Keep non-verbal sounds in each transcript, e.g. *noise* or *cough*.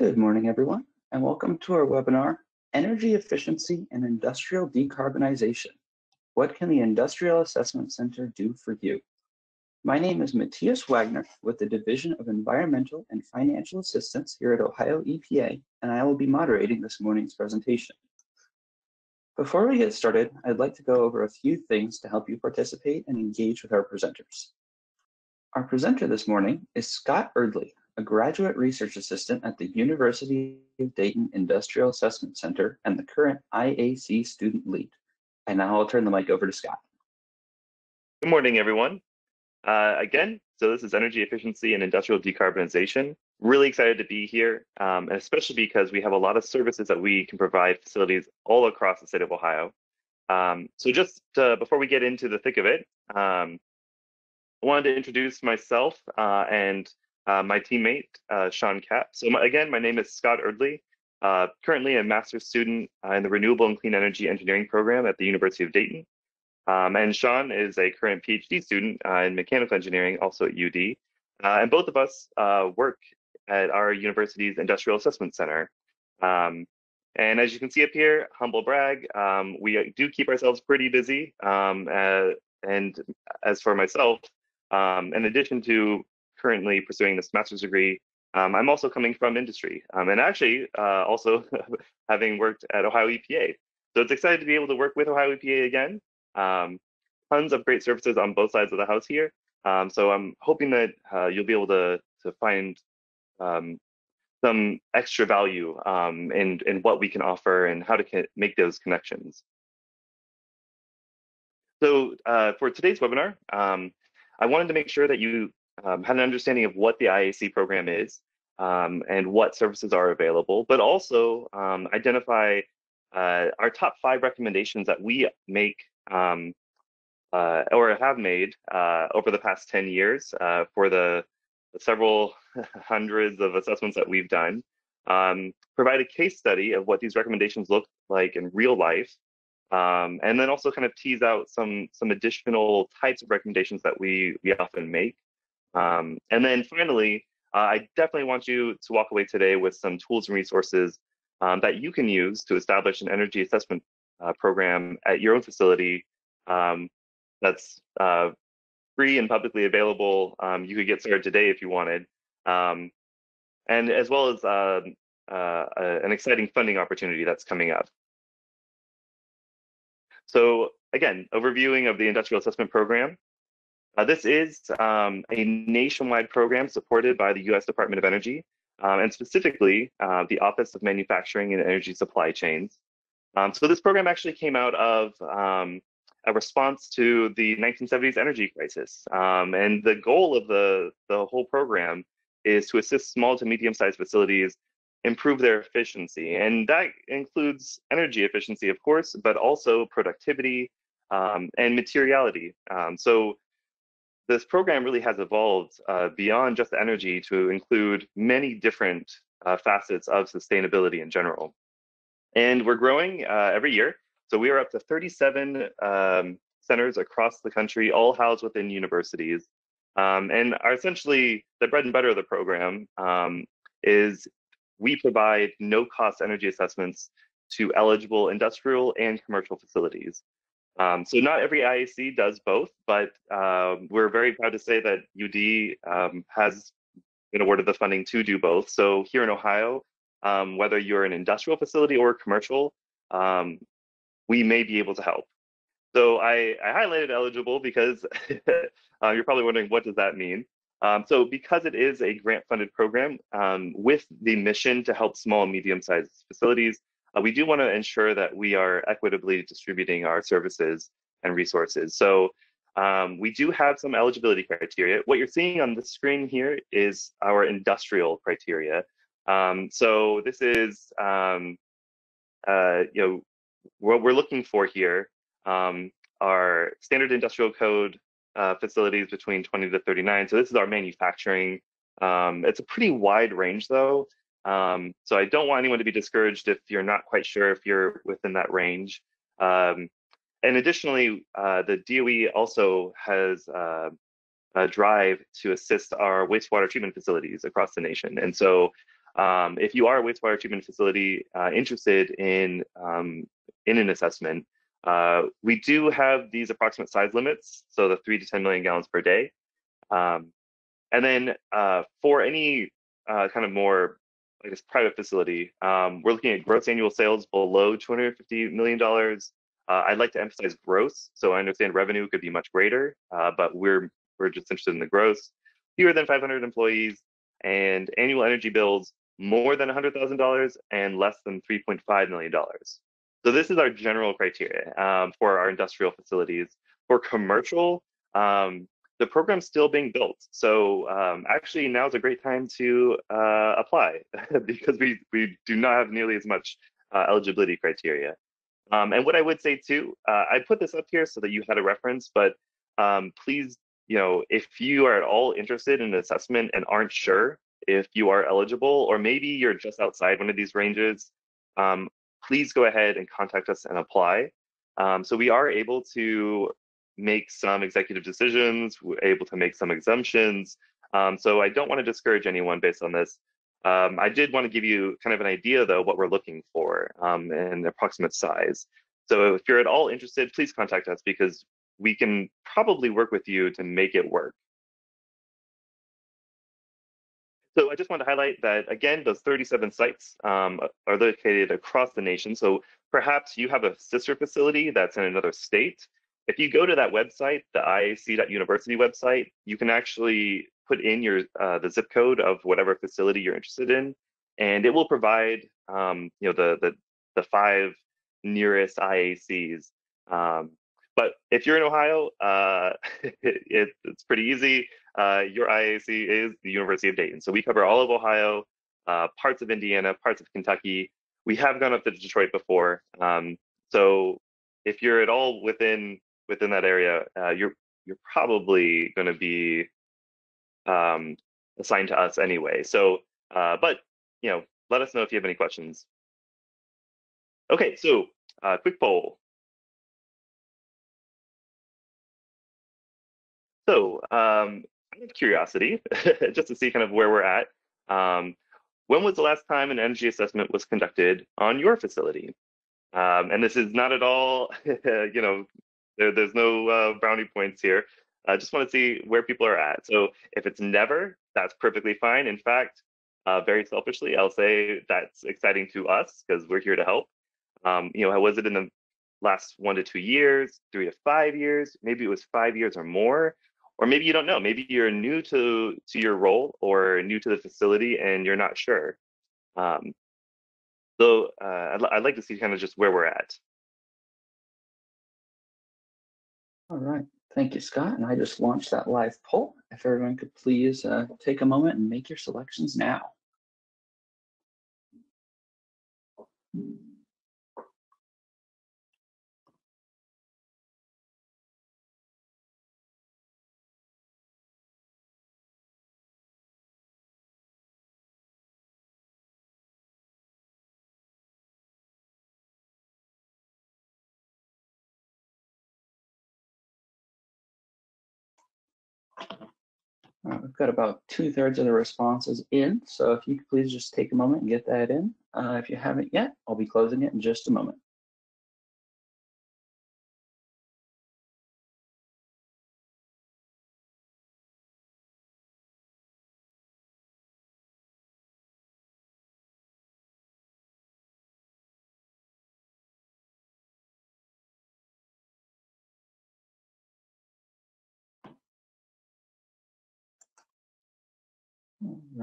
Good morning, everyone, and welcome to our webinar, Energy Efficiency and Industrial Decarbonization. What can the Industrial Assessment Center do for you? My name is Matthias Wagner with the Division of Environmental and Financial Assistance here at Ohio EPA, and I will be moderating this morning's presentation. Before we get started, I'd like to go over a few things to help you participate and engage with our presenters. Our presenter this morning is Scott Eardley, a graduate research assistant at the University of Dayton Industrial Assessment Center and the current IAC student lead. And now I'll turn the mic over to Scott. Good morning, everyone. Uh, again, so this is energy efficiency and industrial decarbonization. Really excited to be here, um, and especially because we have a lot of services that we can provide facilities all across the state of Ohio. Um, so just uh, before we get into the thick of it, um, I wanted to introduce myself uh, and uh, my teammate, uh, Sean Kapp. So my, again, my name is Scott Eardley, uh, currently a master's student uh, in the Renewable and Clean Energy Engineering program at the University of Dayton. Um, and Sean is a current PhD student uh, in mechanical engineering, also at UD. Uh, and both of us work at our university's Industrial Assessment Center. Um, and as you can see up here, humble brag, um, we do keep ourselves pretty busy. Um, and as for myself, um, in addition to currently pursuing this master's degree. Um, I'm also coming from industry um, and actually uh, also *laughs* having worked at Ohio EPA. So it's exciting to be able to work with Ohio EPA again. Um, tons of great services on both sides of the house here. Um, so I'm hoping that uh, you'll be able to, to find um, some extra value um, in, in what we can offer and how to make those connections. So uh, for today's webinar, I wanted to make sure that you um, had an understanding of what the IAC program is um, and what services are available, but also um, identify uh, our top five recommendations that we make um, uh, or have made uh, over the past 10 years uh, for the, several *laughs* hundreds of assessments that we've done. Um, provide a case study of what these recommendations look like in real life, um, and then also kind of tease out some some additional types of recommendations that we we often make um, and then finally, uh, I definitely want you to walk away today with some tools and resources um, that you can use to establish an energy assessment uh, program at your own facility um, that's uh, free and publicly available. Um, you could get started today if you wanted. Um, and as well as um, uh, an exciting funding opportunity that's coming up. So again, overviewing of the industrial assessment program. Uh, this is um, a nationwide program supported by the U.S. Department of Energy, um, and specifically uh, the Office of Manufacturing and Energy Supply Chains. Um, so this program actually came out of um, a response to the 1970s energy crisis. Um, and the goal of the, the whole program is to assist small to medium-sized facilities improve their efficiency. And that includes energy efficiency, of course, but also productivity um, and materiality. so this program really has evolved uh, beyond just energy to include many different uh, facets of sustainability in general. And we're growing uh, every year. So we are up to 37 um, centers across the country, all housed within universities. Um, and are essentially the bread and butter of the program um, is we provide no cost energy assessments to eligible industrial and commercial facilities. Um, so not every IAC does both, but um, we're very proud to say that UD um, has been awarded the funding to do both. So here in Ohio, um, whether you're an industrial facility or commercial, um, we may be able to help. So I, I highlighted eligible because *laughs* uh, you're probably wondering what does that mean? Um, so because it is a grant funded program with the mission to help small and medium sized facilities, uh, we do want to ensure that we are equitably distributing our services and resources. So um, we do have some eligibility criteria. What you're seeing on the screen here is our industrial criteria. Um, so this is, um, uh, you know, what we're looking for here um, are standard industrial code uh, facilities between 20 to 39. So this is our manufacturing. Um, it's a pretty wide range though. Um, so I don't want anyone to be discouraged if you're not quite sure if you're within that range. Um, and additionally, uh, the DOE also has uh, a drive to assist our wastewater treatment facilities across the nation. And so um, if you are a wastewater treatment facility uh, interested in um, in an assessment, uh, we do have these approximate size limits, so the three to 10 million gallons per day. Um, and then uh, for any uh, kind of more, I guess, private facility, um, we're looking at gross annual sales below $250 million. Uh, I'd like to emphasize gross, so I understand revenue could be much greater, uh, but we're we're just interested in the gross. Fewer than 500 employees and annual energy bills more than $100,000 and less than $3.5 million. So this is our general criteria um, for our industrial facilities. For commercial, um, the program's still being built. So um, actually now is a great time to uh, apply *laughs* because we, we do not have nearly as much uh, eligibility criteria. Um, and what I would say too, uh, I put this up here so that you had a reference, but um, please, you know, if you are at all interested in assessment and aren't sure if you are eligible, or maybe you're just outside one of these ranges, um, please go ahead and contact us and apply. Um, so we are able to make some executive decisions, we're able to make some exemptions. Um, so I don't want to discourage anyone based on this. Um, I did want to give you kind of an idea though, what we're looking for um, and approximate size. So if you're at all interested, please contact us because we can probably work with you to make it work. So I just want to highlight that, again, those 37 sites um, are located across the nation. So perhaps you have a sister facility that's in another state. If you go to that website, the iac.university website, you can actually put in your uh, the zip code of whatever facility you're interested in, and it will provide um, you know the, the the five nearest IACs. Um, but if you're in Ohio, uh, *laughs* it, it's pretty easy uh, your IAC is the University of Dayton. So we cover all of Ohio, uh, parts of Indiana, parts of Kentucky. We have gone up to Detroit before. Um, so if you're at all within within that area, uh, you're you're probably going to be um, assigned to us anyway. So, uh, but you know, let us know if you have any questions. Okay, so uh, quick poll. So um, out of curiosity, *laughs* just to see kind of where we're at, um, when was the last time an energy assessment was conducted on your facility? Um, and this is not at all, *laughs* you know, there, there's no uh, brownie points here. I just want to see where people are at. So if it's never, that's perfectly fine. In fact, uh, very selfishly, I'll say that's exciting to us because we're here to help. Um, you know, how was it in the last one to two years, three to five years? Maybe it was five years or more or maybe you don't know maybe you're new to to your role or new to the facility and you're not sure um, so uh, I'd, I'd like to see kind of just where we're at all right. Thank you scott. And i just launched that live poll. If everyone could please uh, take a moment and make your selections now got about two thirds of the responses in, so if you could please just take a moment and get that in. Uh, if you haven't yet, I'll be closing it in just a moment.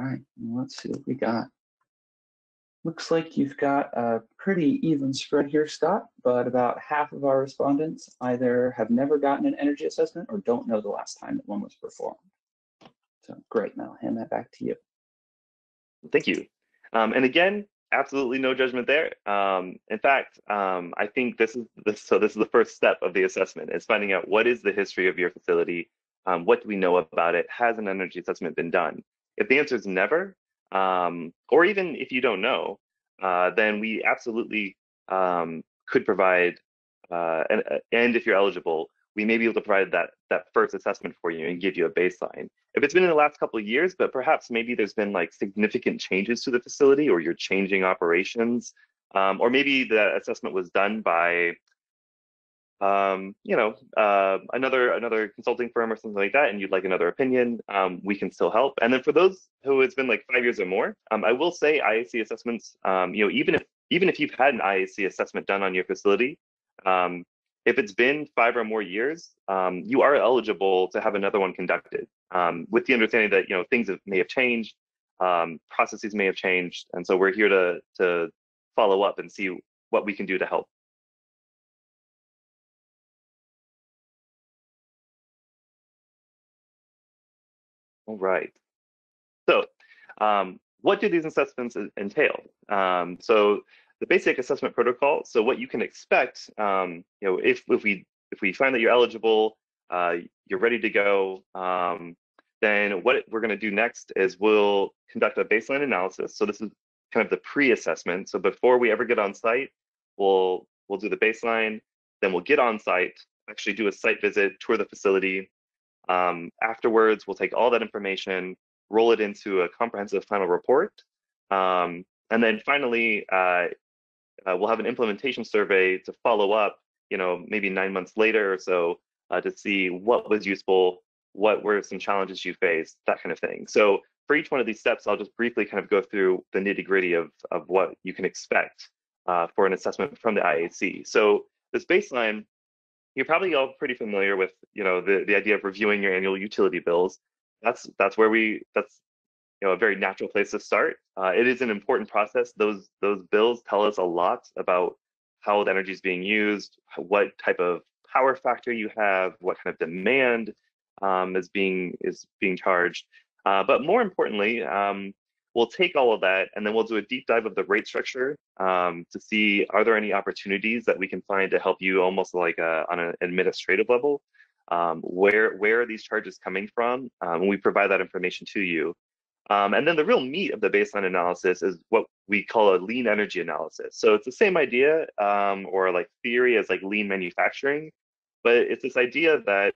Right, let's see what we got. Looks like you've got a pretty even spread here, Scott, but about half of our respondents either have never gotten an energy assessment or don't know the last time that one was performed. So great, now I'll hand that back to you. Thank you. Um, and again, absolutely no judgment there. Um, in fact, um, I think this is this, so this is the first step of the assessment is finding out what is the history of your facility, um, what do we know about it, has an energy assessment been done? If the answer is never, um, or even if you don't know, uh, then we absolutely um, could provide, uh, and, uh, and if you're eligible, we may be able to provide that that first assessment for you and give you a baseline. If it's been in the last couple of years, but perhaps maybe there's been like significant changes to the facility or you're changing operations, um, or maybe the assessment was done by um, you know, uh, another another consulting firm or something like that, and you'd like another opinion, um, we can still help. And then for those who it's been like five years or more, um, I will say IAC assessments, um, you know, even if even if you've had an IAC assessment done on your facility, um, if it's been five or more years, um, you are eligible to have another one conducted, with the understanding that you know things have, may have changed, processes may have changed, and so we're here to to follow up and see what we can do to help. All right. So um, what do these assessments entail? Um, so the basic assessment protocol. So what you can expect, um, you know, if, if we if we find that you're eligible, uh, you're ready to go, um, then what we're going to do next is we'll conduct a baseline analysis. So this is kind of the pre-assessment. So before we ever get on site, we'll we'll do the baseline, then we'll get on site, actually do a site visit, tour the facility, um, afterwards, we'll take all that information, roll it into a comprehensive final report. Um, and then finally, uh, uh, we'll have an implementation survey to follow up, you know, maybe nine months later or so uh, to see what was useful, what were some challenges you faced, that kind of thing. So for each one of these steps, I'll just briefly kind of go through the nitty gritty of, of what you can expect uh, for an assessment from the IAC. So this baseline you're probably all pretty familiar with you know the, the idea of reviewing your annual utility bills. That's that's where we that's you know a very natural place to start. Uh, it is an important process. Those those bills tell us a lot about how the energy is being used what type of power factor you have what kind of demand um, is being is being charged. Uh, but more importantly um, we'll take all of that and then we'll do a deep dive of the rate structure um, to see are there any opportunities that we can find to help you almost like a, on an administrative level. Um, where where are these charges coming from? Um, we provide that information to you. Um, and then the real meat of the baseline analysis is what we call a lean energy analysis. So it's the same idea um, or like theory as like lean manufacturing, but it's this idea that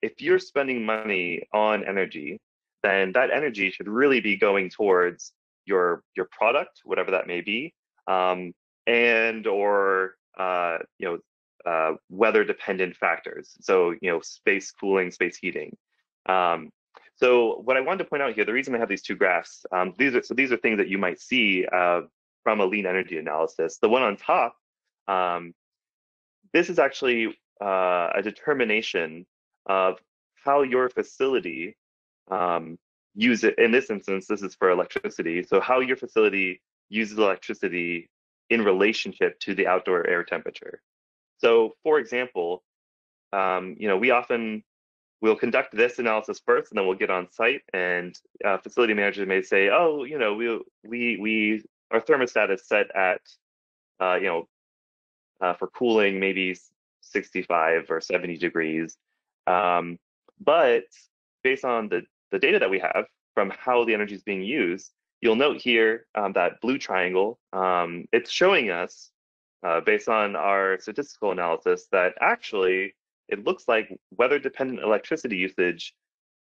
if you're spending money on energy then that energy should really be going towards your your product, whatever that may be, um, and or uh, you know uh, weather dependent factors. So you know space cooling, space heating. Um, so what I wanted to point out here, the reason I have these two graphs, um, these are so these are things that you might see uh, from a lean energy analysis. The one on top, um, this is actually uh, a determination of how your facility um, use it. In this instance, this is for electricity. So how your facility uses electricity in relationship to the outdoor air temperature. So for example, um, you know, we often we'll conduct this analysis first and then we'll get on site and uh, facility managers may say, oh, you know, we, we, we, our thermostat is set at, uh, you know, uh, for cooling, maybe 65 or 70 degrees. Um, but based on the the data that we have from how the energy is being used, you'll note here um, that blue triangle, um, it's showing us, uh, based on our statistical analysis, that actually it looks like weather-dependent electricity usage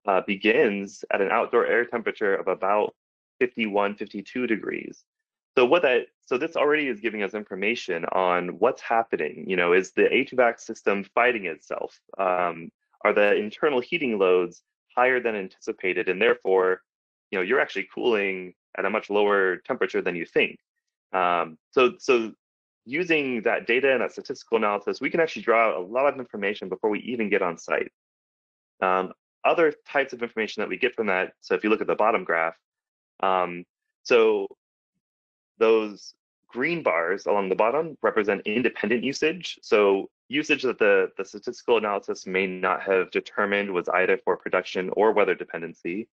uh, begins at an outdoor air temperature of about 51, 52 degrees. So what that so this already is giving us information on what's happening. You know, is the HVAC system fighting itself? Um, are the internal heating loads higher than anticipated, and therefore, you know, you're actually cooling at a much lower temperature than you think. Um, so, so using that data and that statistical analysis, we can actually draw out a lot of information before we even get on site. Um, other types of information that we get from that, so if you look at the bottom graph, um, so those green bars along the bottom represent independent usage. So usage that the, the statistical analysis may not have determined was either for production or weather dependency.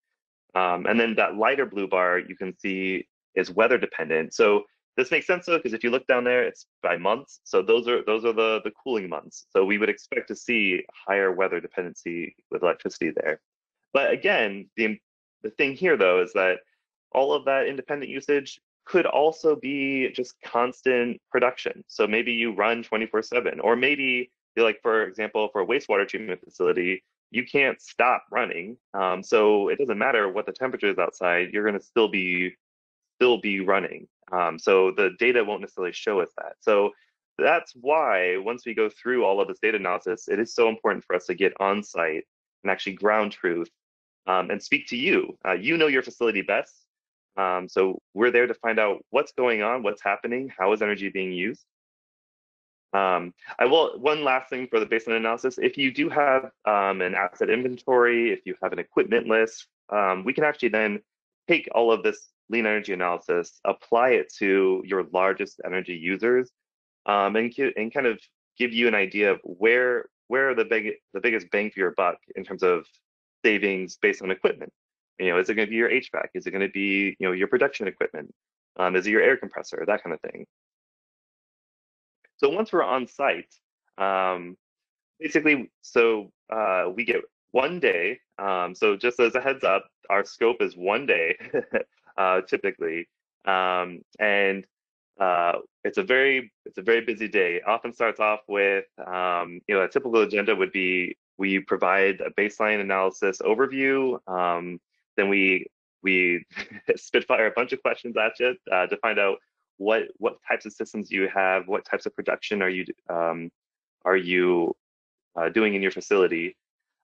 Um, and then that lighter blue bar you can see is weather dependent. So this makes sense though, because if you look down there, it's by months. So those are those are the, the cooling months. So we would expect to see higher weather dependency with electricity there. But again, the, the thing here though is that all of that independent usage could also be just constant production. So maybe you run 24 7, or maybe like for example, for a wastewater treatment facility, you can't stop running. Um, so it doesn't matter what the temperature is outside, you're going to still be still be running. Um, so the data won't necessarily show us that. So that's why once we go through all of this data analysis, it is so important for us to get on site and actually ground truth um, and speak to you. Uh, you know your facility best. Um, so we're there to find out what's going on, what's happening, how is energy being used. Um, I will, one last thing for the baseline analysis, if you do have um, an asset inventory, if you have an equipment list, um, we can actually then take all of this lean energy analysis, apply it to your largest energy users, um, and, and kind of give you an idea of where where are the big the biggest bang for your buck in terms of savings based on equipment. You know, is it going to be your HVAC? Is it going to be you know your production equipment? Um, is it your air compressor? That kind of thing. So once we're on site, um, basically, so uh, we get one day. Um, so just as a heads up, our scope is one day *laughs* uh, typically, um, and uh, it's a very it's a very busy day. It often starts off with um, you know a typical agenda would be we provide a baseline analysis overview. Then we we *laughs* spitfire a bunch of questions at you uh, to find out what what types of systems you have, what types of production are you um, are you uh, doing in your facility.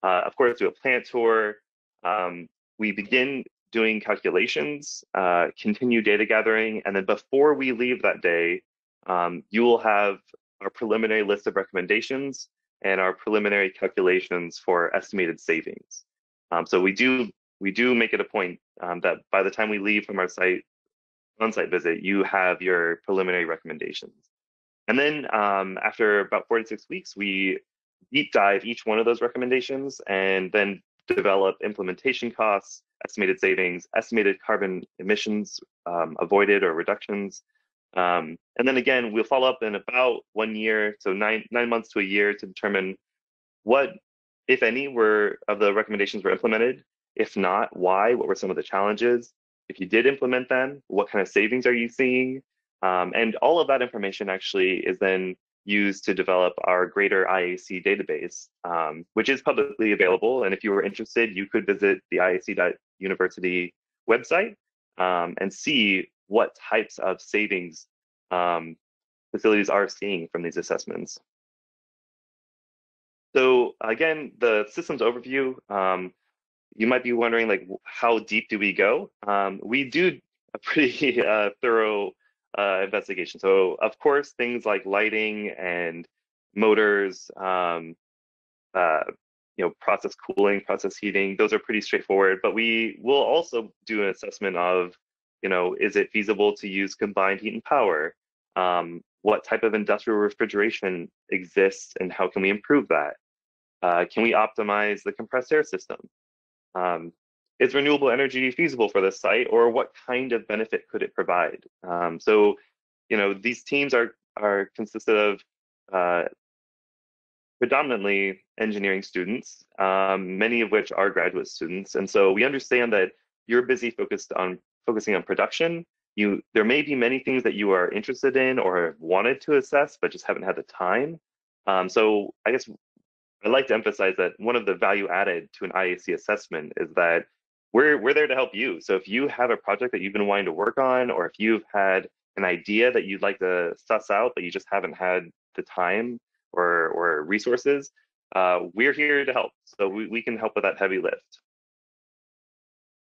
Uh, of course, do a plant tour. Um, we begin doing calculations, uh, continue data gathering, and then before we leave that day, um, you will have our preliminary list of recommendations and our preliminary calculations for estimated savings. Um, so we do we do make it a point um, that by the time we leave from our site on-site visit, you have your preliminary recommendations. And then um, after about four to six weeks, we deep dive each one of those recommendations and then develop implementation costs, estimated savings, estimated carbon emissions um, avoided or reductions. Um, and then again, we'll follow up in about one year, so nine, nine months to a year to determine what, if any, were of the recommendations were implemented. If not, why? What were some of the challenges? If you did implement them, what kind of savings are you seeing? Um, and all of that information actually is then used to develop our greater IAC database, um, which is publicly available. And if you were interested, you could visit the IAC.university website um, and see what types of savings um, facilities are seeing from these assessments. So again, the systems overview, um, you might be wondering like, how deep do we go? Um, we do a pretty *laughs* uh, thorough uh, investigation. So of course, things like lighting and motors, um, uh, you know, process cooling, process heating, those are pretty straightforward. But we will also do an assessment of, you know, is it feasible to use combined heat and power? Um, what type of industrial refrigeration exists and how can we improve that? Uh, can we optimize the compressed air system? Um, is renewable energy feasible for this site or what kind of benefit could it provide? Um, so, you know, these teams are, are consisted of uh, predominantly engineering students, um, many of which are graduate students. And so we understand that you're busy focused on focusing on production. You, there may be many things that you are interested in or wanted to assess, but just haven't had the time. Um, so I guess I'd like to emphasize that one of the value added to an IAC assessment is that we're we're there to help you. So if you have a project that you've been wanting to work on, or if you've had an idea that you'd like to suss out, but you just haven't had the time or or resources, uh, we're here to help. So we, we can help with that heavy lift.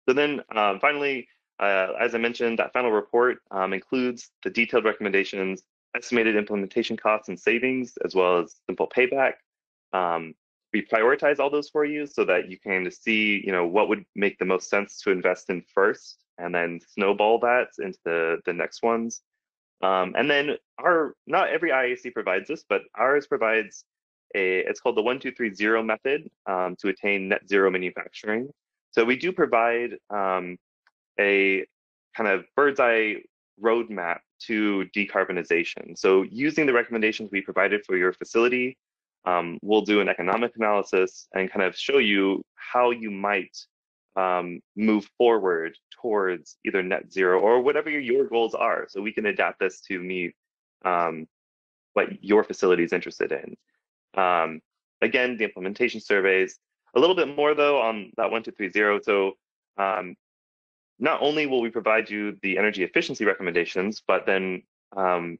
So then um, finally, uh, as I mentioned, that final report um, includes the detailed recommendations, estimated implementation costs and savings, as well as simple payback. Um, we prioritize all those for you so that you can see, you know, what would make the most sense to invest in first and then snowball that into the, the next ones. Um, and then our, not every IAC provides this, but ours provides a, it's called the 1230 method um, to attain net zero manufacturing. So we do provide um, a kind of bird's eye roadmap to decarbonization. So using the recommendations we provided for your facility, um, we'll do an economic analysis and kind of show you how you might um, move forward towards either net zero or whatever your, your goals are. So we can adapt this to meet um, what your facility is interested in. Um, again, the implementation surveys, a little bit more though on that 1230. So um, not only will we provide you the energy efficiency recommendations, but then um,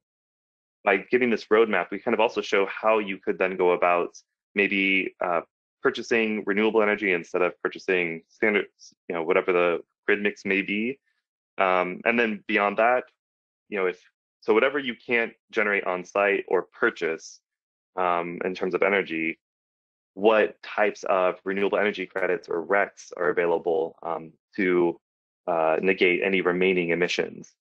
by giving this roadmap, we kind of also show how you could then go about maybe uh, purchasing renewable energy instead of purchasing standard, you know, whatever the grid mix may be. Um, and then beyond that, you know, if so, whatever you can't generate on site or purchase um, in terms of energy, what types of renewable energy credits or RECs are available um, to uh, negate any remaining emissions.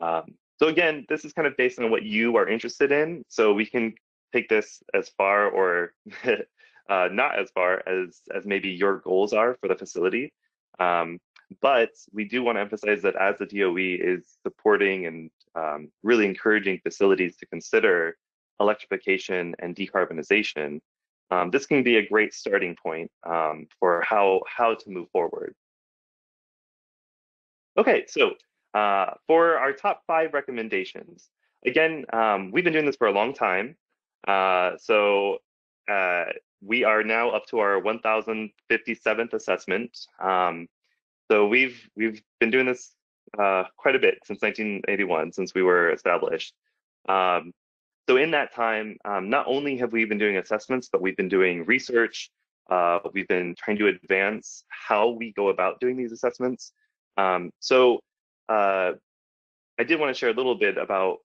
Um, so again, this is kind of based on what you are interested in. So we can take this as far or *laughs* uh, not as far as, as maybe your goals are for the facility. Um, but we do want to emphasize that as the DOE is supporting and um, really encouraging facilities to consider electrification and decarbonization, um, this can be a great starting point um, for how, how to move forward. Okay, so uh, for our top five recommendations, again, um, we've been doing this for a long time. Uh, so uh, we are now up to our 1057th assessment. Um, so we've we've been doing this uh, quite a bit since 1981, since we were established. Um, so in that time, um, not only have we been doing assessments, but we've been doing research. Uh, we've been trying to advance how we go about doing these assessments. Um, so uh, I did want to share a little bit about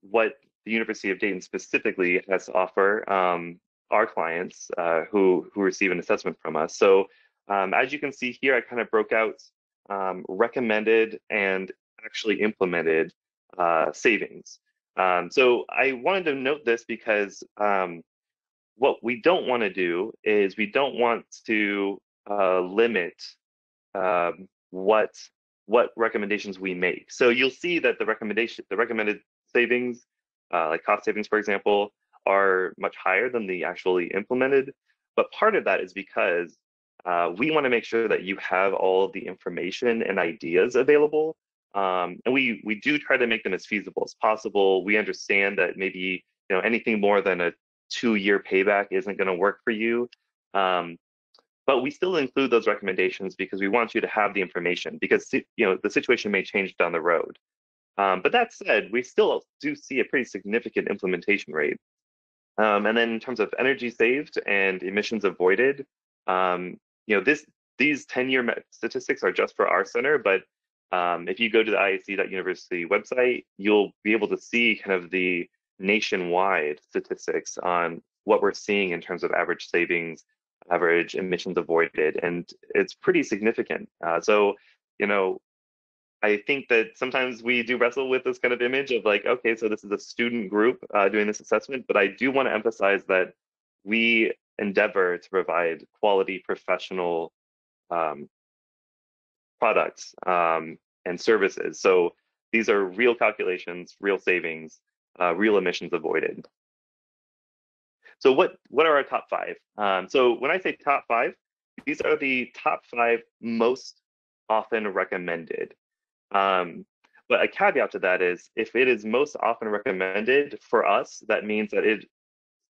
what the University of Dayton specifically has to offer um, our clients uh, who who receive an assessment from us. So um, as you can see here, I kind of broke out um, recommended and actually implemented uh, savings. Um, so I wanted to note this because um, what we don't want to do is we don't want to uh, limit um, what what recommendations we make. So you'll see that the recommendation, the recommended savings, uh, like cost savings, for example, are much higher than the actually implemented. But part of that is because uh, we want to make sure that you have all of the information and ideas available. Um, and we we do try to make them as feasible as possible. We understand that maybe you know anything more than a two-year payback isn't going to work for you. Um, but we still include those recommendations because we want you to have the information because you know the situation may change down the road. Um, but that said, we still do see a pretty significant implementation rate. Um, and then in terms of energy saved and emissions avoided, um, you know this these 10-year statistics are just for our center, but um, if you go to the IAC.university website, you'll be able to see kind of the nationwide statistics on what we're seeing in terms of average savings average emissions avoided, and it's pretty significant. Uh, so, you know, I think that sometimes we do wrestle with this kind of image of like, okay, so this is a student group uh, doing this assessment, but I do want to emphasize that we endeavor to provide quality professional um, products um, and services. So these are real calculations, real savings, uh, real emissions avoided. So what, what are our top five? Um, so when I say top five, these are the top five most often recommended. Um, but a caveat to that is if it is most often recommended for us, that means that it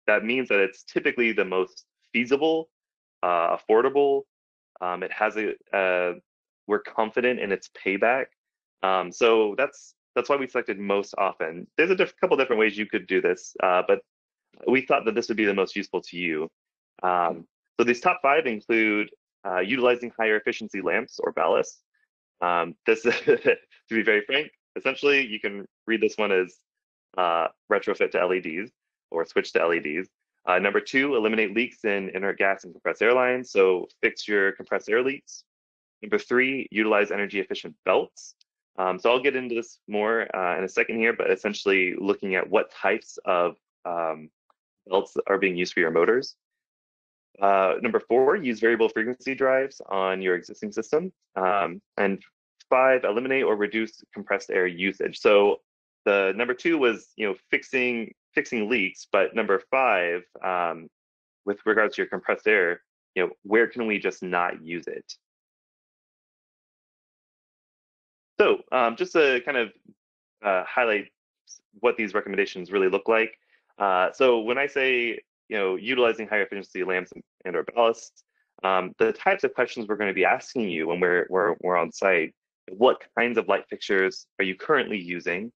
that means that it's typically the most feasible, uh, affordable. Um, it has a uh, we're confident in its payback. Um, so that's that's why we selected most often. There's a diff couple different ways you could do this, uh, but we thought that this would be the most useful to you. Um, so these top five include uh, utilizing higher efficiency lamps or ballasts. Um, this, *laughs* to be very frank, essentially you can read this one as uh, retrofit to LEDs or switch to LEDs. Uh, number two, eliminate leaks in inert gas and compressed air lines. So fix your compressed air leaks. Number three, utilize energy efficient belts. Um, so I'll get into this more uh, in a second here, but essentially looking at what types of um, belts are being used for your motors. Uh, number four, use variable frequency drives on your existing system. Um, and five, eliminate or reduce compressed air usage. So the number two was, you know, fixing fixing leaks, but number five, um, with regards to your compressed air, you know, where can we just not use it? So um, just to kind of uh, highlight what these recommendations really look like, uh, so when I say you know, utilizing higher efficiency lamps and, and or ballasts, um, the types of questions we're going to be asking you when we're, we're, we're on site, what kinds of light fixtures are you currently using?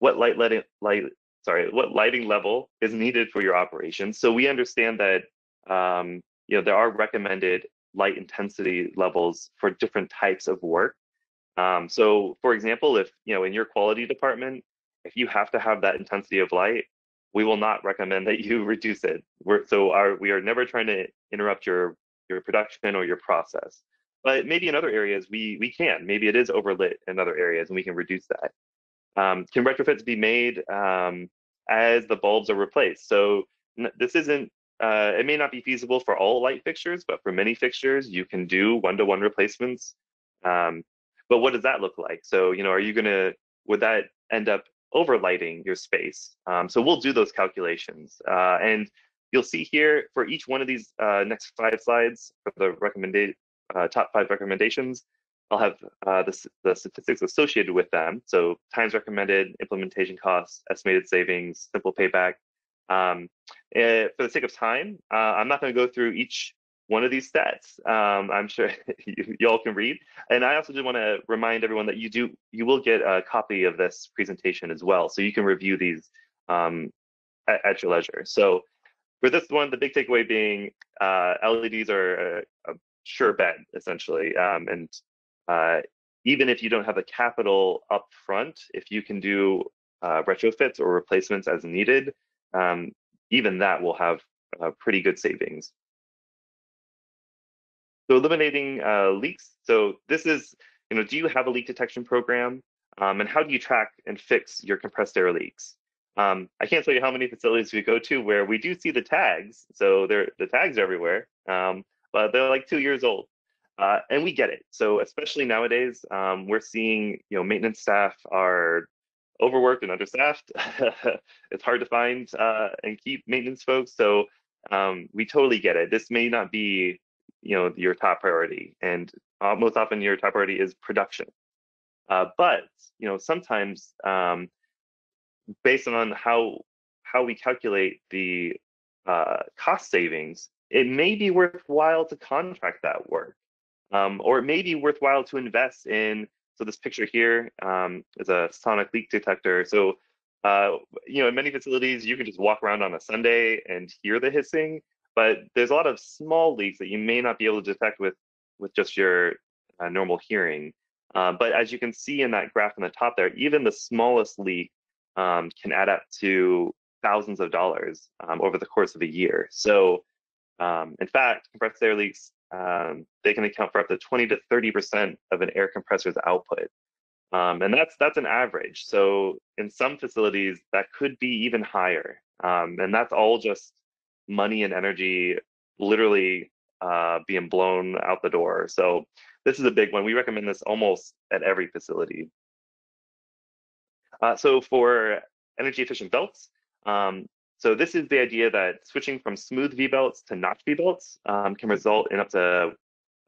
What light, lighting, light, sorry, what lighting level is needed for your operation? So we understand that, um, you know, there are recommended light intensity levels for different types of work. Um, so for example, if, you know, in your quality department, if you have to have that intensity of light, we will not recommend that you *laughs* reduce it. We're, so our, we are never trying to interrupt your, your production or your process. But maybe in other areas, we, we can. Maybe it is overlit in other areas and we can reduce that. Um, can retrofits be made um, as the bulbs are replaced? So this isn't, uh, it may not be feasible for all light fixtures, but for many fixtures, you can do one-to-one -one replacements. Um, but what does that look like? So, you know, are you gonna, would that end up overlighting your space. Um, so we'll do those calculations. Uh, and you'll see here for each one of these uh, next five slides for the recommended uh, top five recommendations, I'll have uh, the, the statistics associated with them. So times recommended, implementation costs, estimated savings, simple payback. Um, eh, for the sake of time, uh, I'm not going to go through each one of these stats. Um, I'm sure *laughs* you, you, all can read. And I also just want to remind everyone that you do you will get a copy of this presentation as well, so you can review these um, at, at, your leisure. So for this one, the big takeaway being uh, LEDs are a, a, sure bet essentially, um, and uh, even if you don't have the capital up front, if you can do uh, retrofits or replacements as needed, um, even that will have uh, pretty good savings. So eliminating uh, leaks. So this is, you know, do you have a leak detection program? Um, and how do you track and fix your compressed air leaks? Um, I can't tell you how many facilities we go to where we do see the tags. So they're, the tags are everywhere, um, but they're like two years old. Uh, and we get it. So especially nowadays, um, we're seeing, you know, maintenance staff are overworked and understaffed. *laughs* it's hard to find uh, and keep maintenance folks. So um, we totally get it. This may not be you know your top priority and uh, most often your top priority is production. Uh, but you know sometimes um, based on how how we calculate the uh, cost savings it may be worthwhile to contract that work um, or it may be worthwhile to invest in so this picture here um, is a sonic leak detector. So uh, you know in many facilities you can just walk around on a sunday and hear the hissing but there's a lot of small leaks that you may not be able to detect with with just your uh, normal hearing. Uh, but as you can see in that graph on the top there, even the smallest leak um, can add up to thousands of dollars um, over the course of a year. So um, in fact, compressed air leaks, um, they can account for up to 20 to 30% of an air compressor's output. Um, and that's that's an average. So in some facilities, that could be even higher. Um, and that's all just money and energy literally uh, being blown out the door. So this is a big one. We recommend this almost at every facility. Uh, so for energy efficient belts, um, so this is the idea that switching from smooth V-belts to notch V-belts um, can result in up to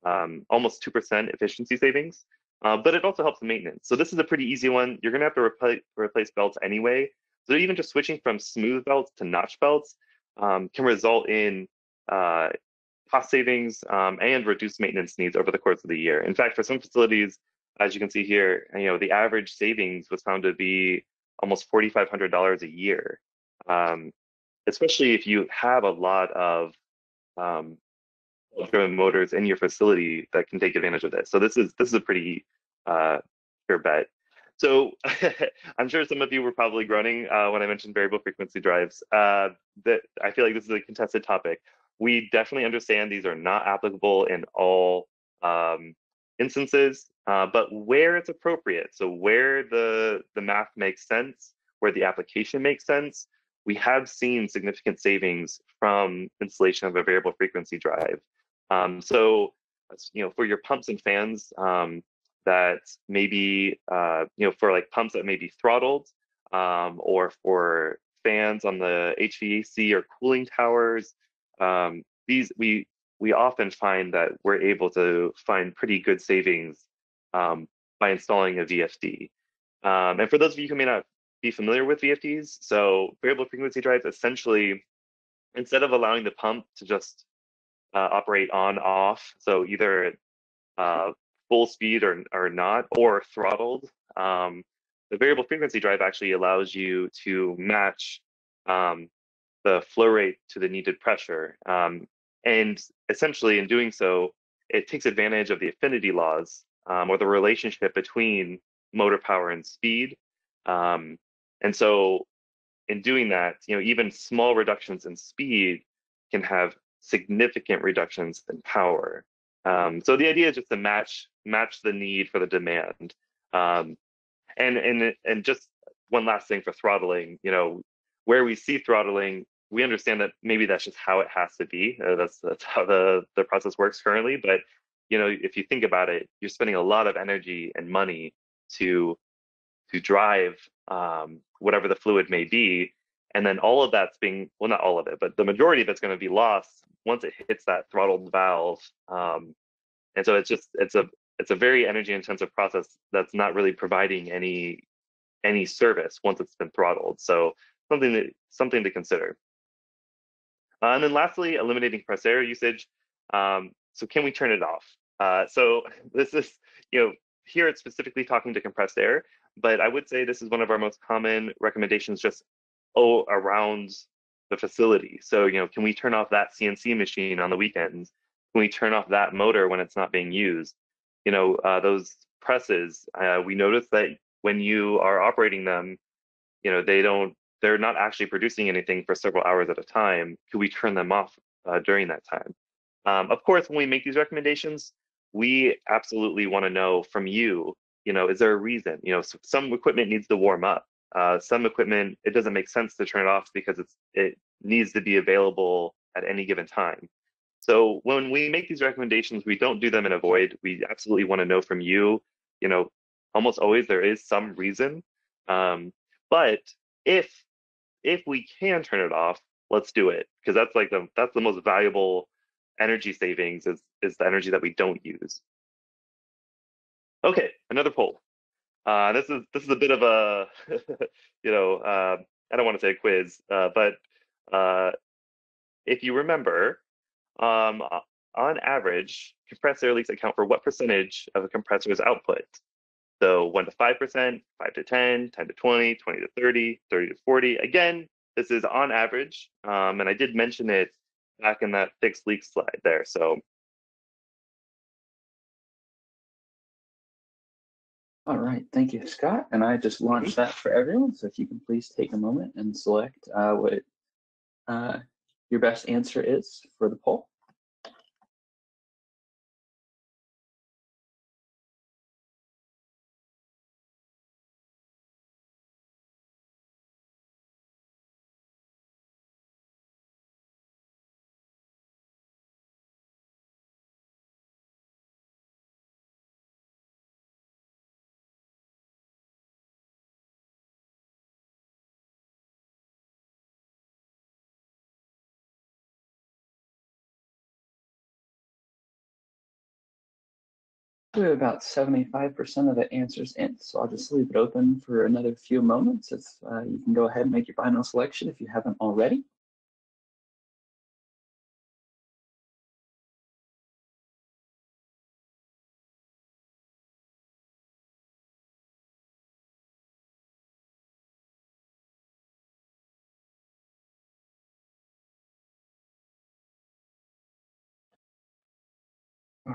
um, almost 2% efficiency savings, uh, but it also helps the maintenance. So this is a pretty easy one. You're gonna have to repl replace belts anyway. So even just switching from smooth belts to notch belts um, can result in uh, cost savings um, and reduced maintenance needs over the course of the year. In fact, for some facilities, as you can see here, you know, the average savings was found to be almost $4,500 a year, um, especially if you have a lot of um, driven motors in your facility that can take advantage of this. So this is this is a pretty uh, sure bet. So *laughs* I'm sure some of you were probably groaning uh, when I mentioned variable frequency drives. Uh, that I feel like this is a contested topic. We definitely understand these are not applicable in all um, instances, uh, but where it's appropriate, so where the, the math makes sense, where the application makes sense, we have seen significant savings from installation of a variable frequency drive. Um, so, you know, for your pumps and fans, um, that maybe uh, you know for like pumps that may be throttled um, or for fans on the HVAC or cooling towers. Um, these we we often find that we're able to find pretty good savings um, by installing a VFD. Um, and for those of you who may not be familiar with VFDs, so variable frequency drives essentially instead of allowing the pump to just uh, operate on off, so either uh, full speed or, or not, or throttled, um, the variable frequency drive actually allows you to match um, the flow rate to the needed pressure. Um, and essentially, in doing so, it takes advantage of the affinity laws um, or the relationship between motor power and speed. Um, and so, in doing that, you know, even small reductions in speed can have significant reductions in power. Um, so the idea is just to match match the need for the demand. Um, and and and just one last thing for throttling, you know, where we see throttling, we understand that maybe that's just how it has to be. Uh, that's that's how the the process works currently. But you know, if you think about it, you're spending a lot of energy and money to to drive um, whatever the fluid may be, and then all of that's being well, not all of it, but the majority of it's going to be lost once it hits that throttled valve. Um, and so it's just it's a it's a very energy intensive process that's not really providing any any service once it's been throttled. So something that something to consider. Uh, and then lastly, eliminating compressed air usage. Um, so can we turn it off? Uh, so *laughs* this is, you know, here it's specifically talking to compressed air, but I would say this is one of our most common recommendations just oh around the facility. So, you know, can we turn off that CNC machine on the weekends? Can we turn off that motor when it's not being used? You know, uh, those presses, uh, we notice that when you are operating them, you know, they don't, they're not actually producing anything for several hours at a time. Could we turn them off uh, during that time? Um, of course, when we make these recommendations, we absolutely want to know from you, you know, is there a reason? You know, some equipment needs to warm up. Uh, some equipment, it doesn't make sense to turn it off because it's it needs to be available at any given time. So when we make these recommendations, we don't do them in a void. We absolutely want to know from you, you know, almost always there is some reason. Um, but if if we can turn it off, let's do it because that's like the that's the most valuable energy savings is is the energy that we don't use. Okay, another poll. Uh, this is this is a bit of a, *laughs* you know, uh, I don't want to say a quiz, uh, but uh, if you remember, um, on average, compressed air leaks account for what percentage of a compressor's output? So 1 to 5%, 5 to 10, 10 to 20, 20 to 30, 30 to 40. Again, this is on average, um, and I did mention it back in that fixed leak slide there. So All right, thank you, Scott. And I just launched that for everyone. So if you can please take a moment and select uh, what uh, your best answer is for the poll. We have about 75% of the answers in, so I'll just leave it open for another few moments. If uh, you can go ahead and make your final selection if you haven't already.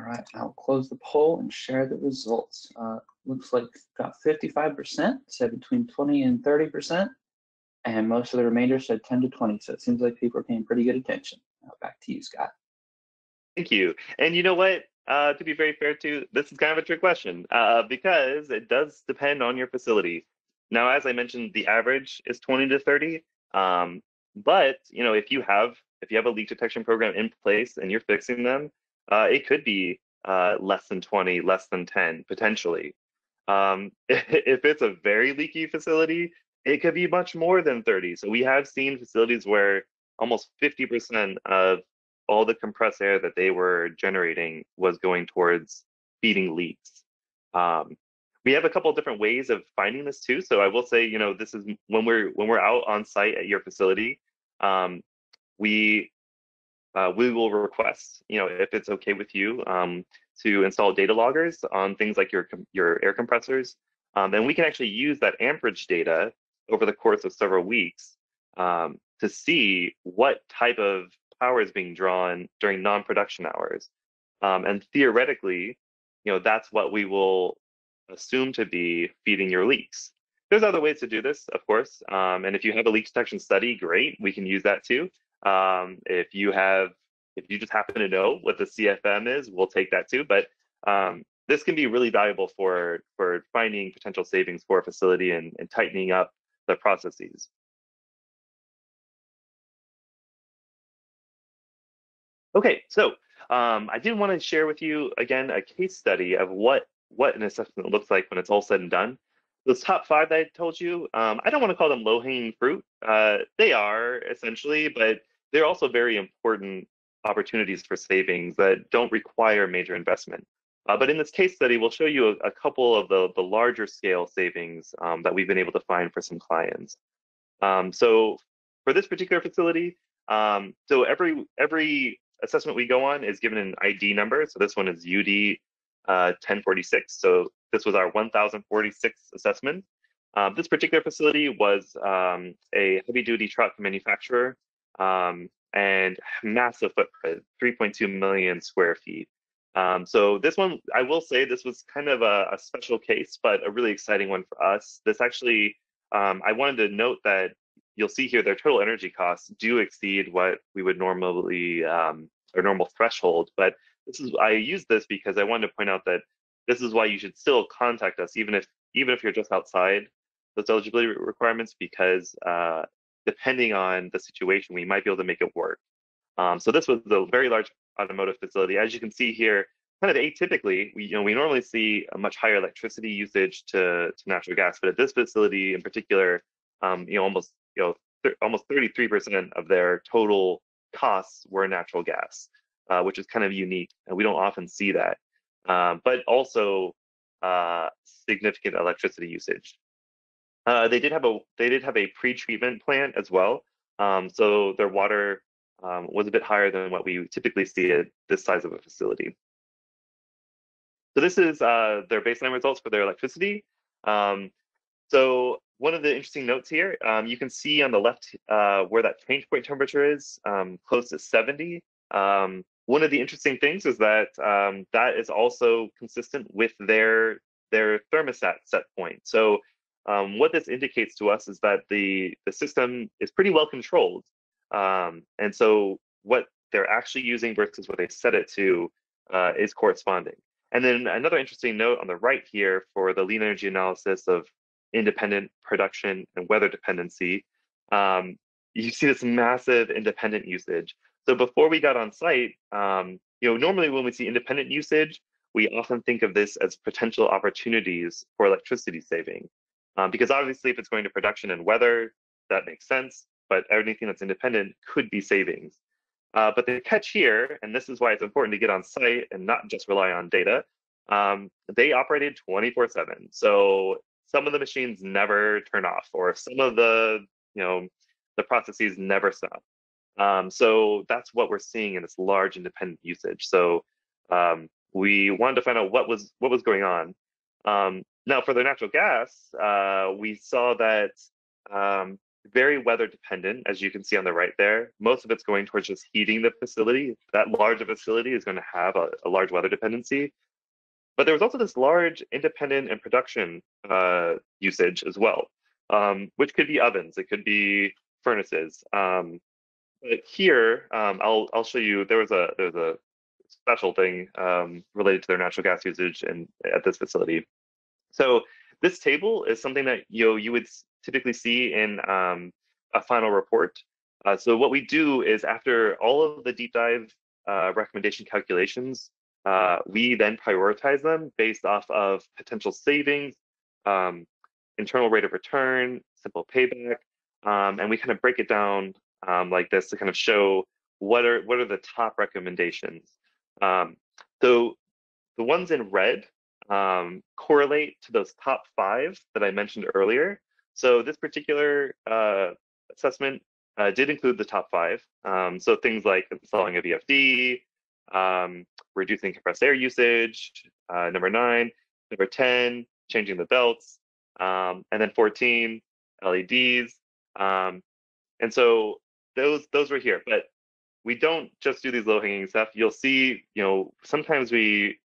Right, I'll close the poll and share the results. Uh, looks like got 55%, said between 20 and 30%, and most of the remainder said 10 to 20. So it seems like people are paying pretty good attention. Now back to you, Scott. Thank you. And you know what? Uh, to be very fair to, this is kind of a trick question uh, because it does depend on your facility. Now, as I mentioned, the average is 20 to 30. Um, but you know, if you have if you have a leak detection program in place and you're fixing them, uh, it could be uh, less than 20, less than 10 potentially. Um, *laughs* if it's a very leaky facility, it could be much more than 30. So we have seen facilities where almost 50% of all the compressed air that they were generating was going towards feeding leaks. Um, we have a couple different ways of finding this too. So I will say, you know, this is when we're when we're out on site at your facility. Um, we uh, we will request, you know, if it's okay with you, um, to install data loggers on things like your your air compressors, um, and we can actually use that amperage data over the course of several weeks um, to see what type of power is being drawn during non-production hours, um, and theoretically, you know, that's what we will assume to be feeding your leaks. There's other ways to do this, of course, um, and if you have a leak detection study, great, we can use that too. Um, if you have, if you just happen to know what the CFM is, we'll take that too. But um, this can be really valuable for for finding potential savings for a facility and, and tightening up the processes. Okay, so um, I did want to share with you again a case study of what what an assessment looks like when it's all said and done. Those top five that I told you, um, I don't want to call them low hanging fruit. Uh, they are essentially, but they're also very important opportunities for savings that don't require major investment. Uh, but in this case study, we'll show you a, a couple of the, the larger scale savings um, that we've been able to find for some clients. Um, so for this particular facility, um, so every every assessment we go on is given an ID number. So this one is UD uh, 1046. So this was our 1046 assessment. Um, this particular facility was um, a heavy duty truck manufacturer um, and massive footprint, 3.2 million square feet. Um, so this one, I will say this was kind of a, a, special case, but a really exciting one for us. This actually, um, I wanted to note that you'll see here their total energy costs do exceed what we would normally, um, or normal threshold. But this is, I use this because I wanted to point out that this is why you should still contact us, even if, even if you're just outside those eligibility requirements, because uh, depending on the situation, we might be able to make it work. Um, so this was a very large automotive facility. As you can see here, kind of atypically, we you know we normally see a much higher electricity usage to, to natural gas, but at this facility in particular, um, you know almost you know th almost 33% of their total costs were natural gas, uh, which is kind of unique, and we don't often see that. Um, but also uh, significant electricity usage. Uh, they did have a they did have a pre-treatment plant as well. Um, so their water um, was a bit higher than what we typically see at this size of a facility. So this is uh, their baseline results for their electricity. Um, so one of the interesting notes here, um, you can see on the left uh, where that change point temperature is, um, close to 70. Um, one of the interesting things is that that is also consistent with their their thermostat set point. So um, what this indicates to us is that the, the system is pretty well controlled. Um, and so what they're actually using versus what they set it to uh, is corresponding. And then another interesting note on the right here for the lean energy analysis of independent production and weather dependency, um, you see this massive independent usage. So before we got on site, um, you know, normally when we see independent usage, we often think of this as potential opportunities for electricity saving. Um, because obviously, if it's going to production and weather, that makes sense. But anything that's independent could be savings. Uh, but the catch here, and this is why it's important to get on site and not just rely on data, um, they operated 24 7. So some of the machines never turn off, or some of the, you know, the processes never stop. Um, so that's what we're seeing in this large independent usage. So um, we wanted to find out what was what was going on. Now, for the natural gas, uh, we saw that um, very weather dependent, as you can see on the right there. Most of it's going towards just heating the facility. That large facility is going to have a, a large weather dependency. But there was also this large independent and production uh, usage as well, um, which could be ovens, it could be furnaces. Um, but here, um, I'll I'll show you. There was a there's a special thing um, related to their natural gas usage and at this facility. So this table is something that you know, you would typically see in um, a final report. Uh, so what we do is after all of the deep dive uh, recommendation calculations, uh, we then prioritize them based off of potential savings, um, internal rate of return, simple payback, um, and we kind of break it down um, like this to kind of show what are what are the top recommendations. Um, so the ones in red um, correlate to those top five that I mentioned earlier. So this particular uh, assessment uh, did include the top five. Um, so things like installing a VFD, um, reducing compressed air usage, uh, number nine, number 10, changing the belts, um, and then 14, LEDs. Um, and so those those were here, but we don't just do these low hanging stuff. You'll see, you know, sometimes we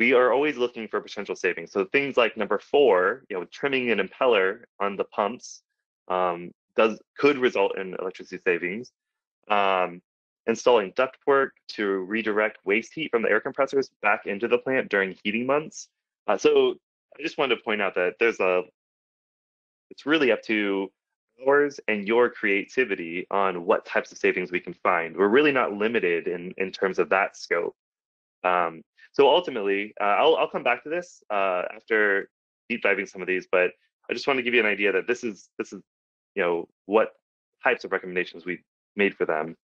we are always looking for potential savings. So things like number four, you know, trimming an impeller on the pumps um, does could result in electricity savings. Um, installing ductwork to redirect waste heat from the air compressors back into the plant during heating months. Uh, so I just wanted to point out that there's a, it's really up to ours and your creativity on what types of savings we can find. We're really not limited in, in terms of that scope. Um, so ultimately, uh, I'll, I'll come back to this uh, after deep diving some of these, but I just want to give you an idea that this is, this is, you know, what types of recommendations we made for them.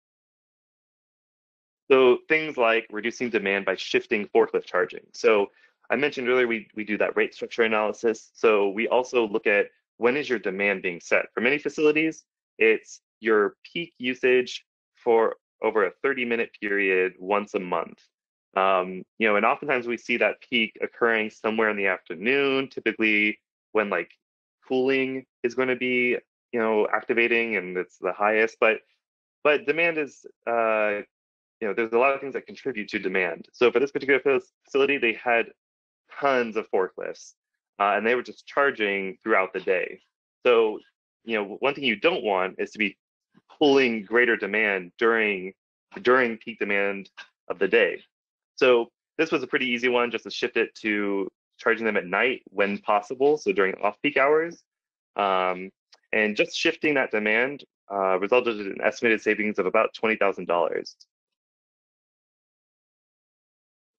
So things like reducing demand by shifting forklift charging. So I mentioned earlier, we, we do that rate structure analysis. So we also look at when is your demand being set? For many facilities, it's your peak usage for over a 30 minute period once a month. Um, you know, and oftentimes we see that peak occurring somewhere in the afternoon, typically when like cooling is going to be, you know, activating and it's the highest. But but demand is, uh, you know, there's a lot of things that contribute to demand. So for this particular facility, they had tons of forklifts uh, and they were just charging throughout the day. So, you know, one thing you don't want is to be pulling greater demand during during peak demand of the day. So this was a pretty easy one, just to shift it to charging them at night when possible, so during off-peak hours. Um, and just shifting that demand uh, resulted in estimated savings of about $20,000.